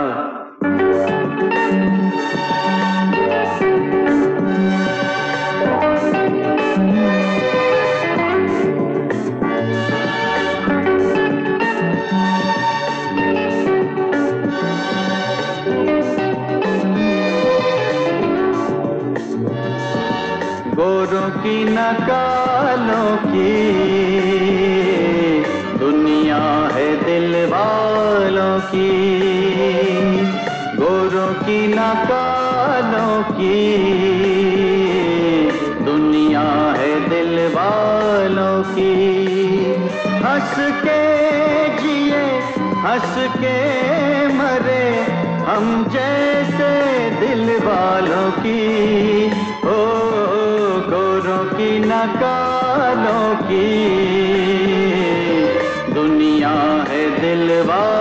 गोरों की नका की दुनिया है दिल वालों की। हंस के जिए, हंस के मरे, हम जैसे दिल वालों की। ओ, गोरों की, नकालों की। दुनिया है दिल वालों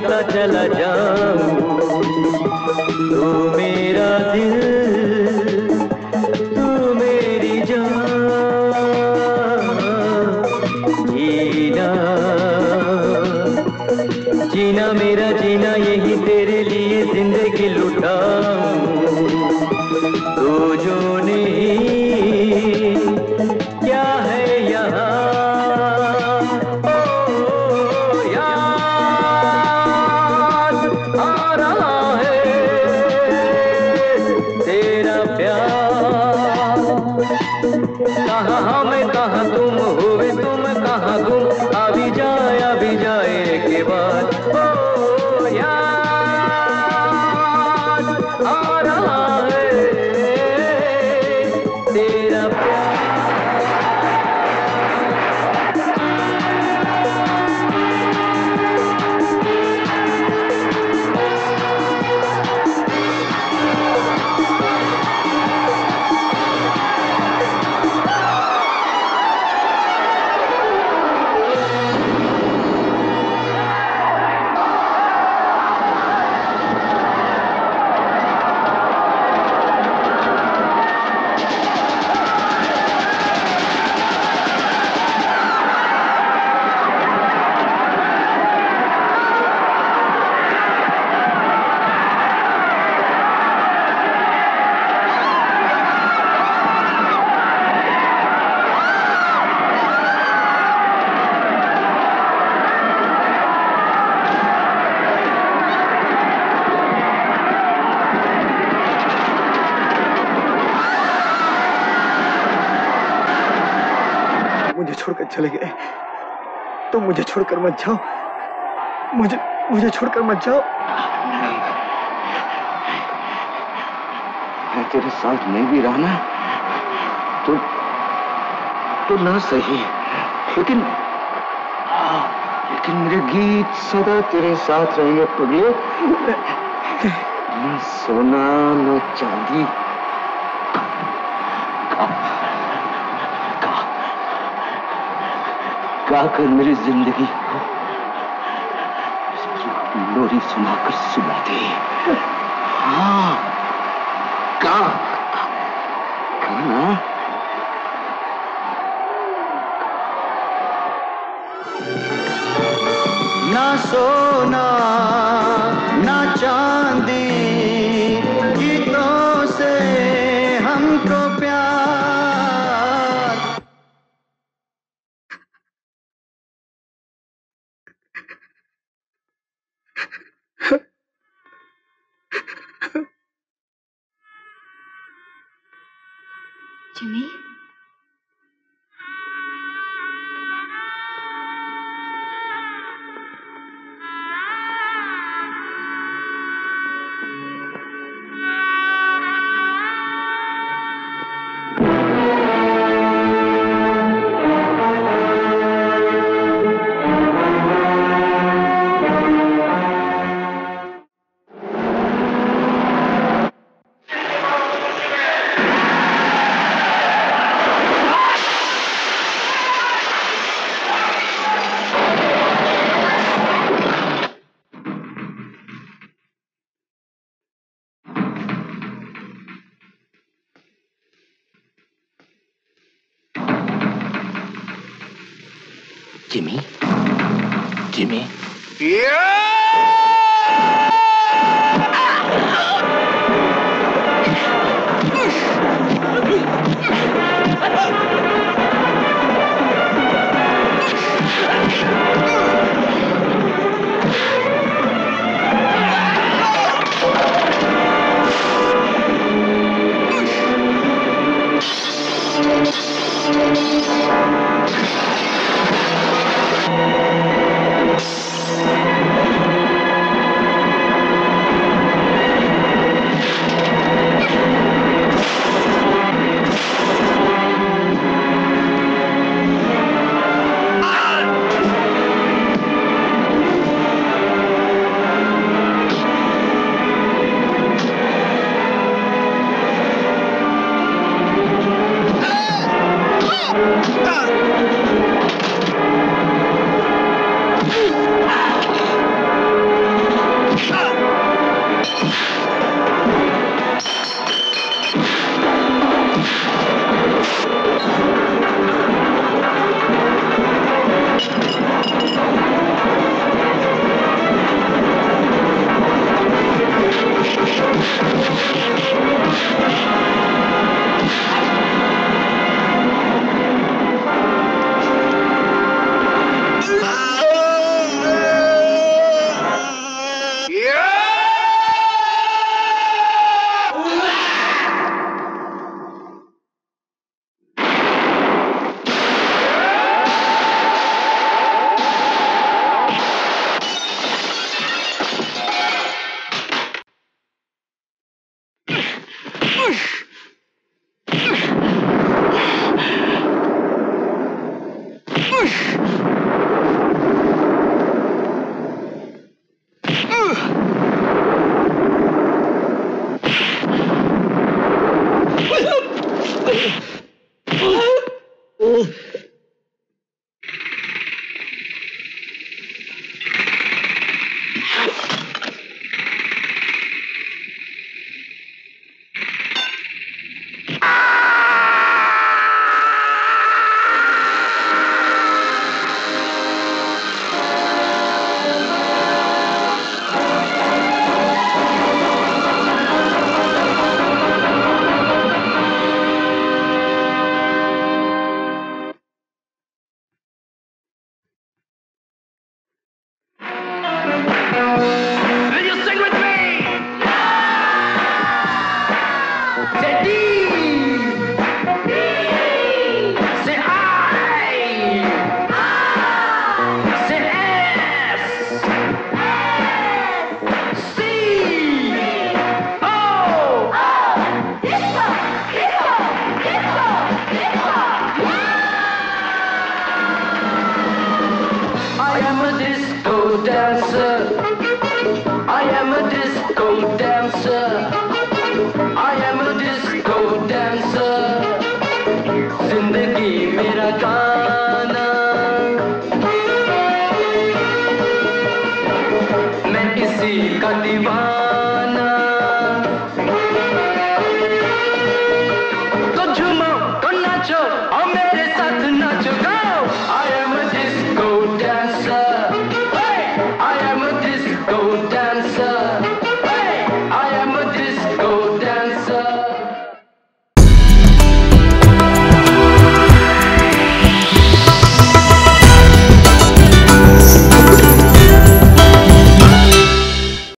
लिए चला जाऊँ मत मैं तेरे साथ नहीं भी रहा ना तो तो ना सही। लेकिन लेकिन मेरे गीत सदा तेरे साथ रहेंगे, पगले। न सोना न चांदी। गाकर मेरी ज़िंदगी को लोरी सुनाकर सुना दे हाँ ना ना सोना ना चांदी गीतों से हमको जिमी जिमी Will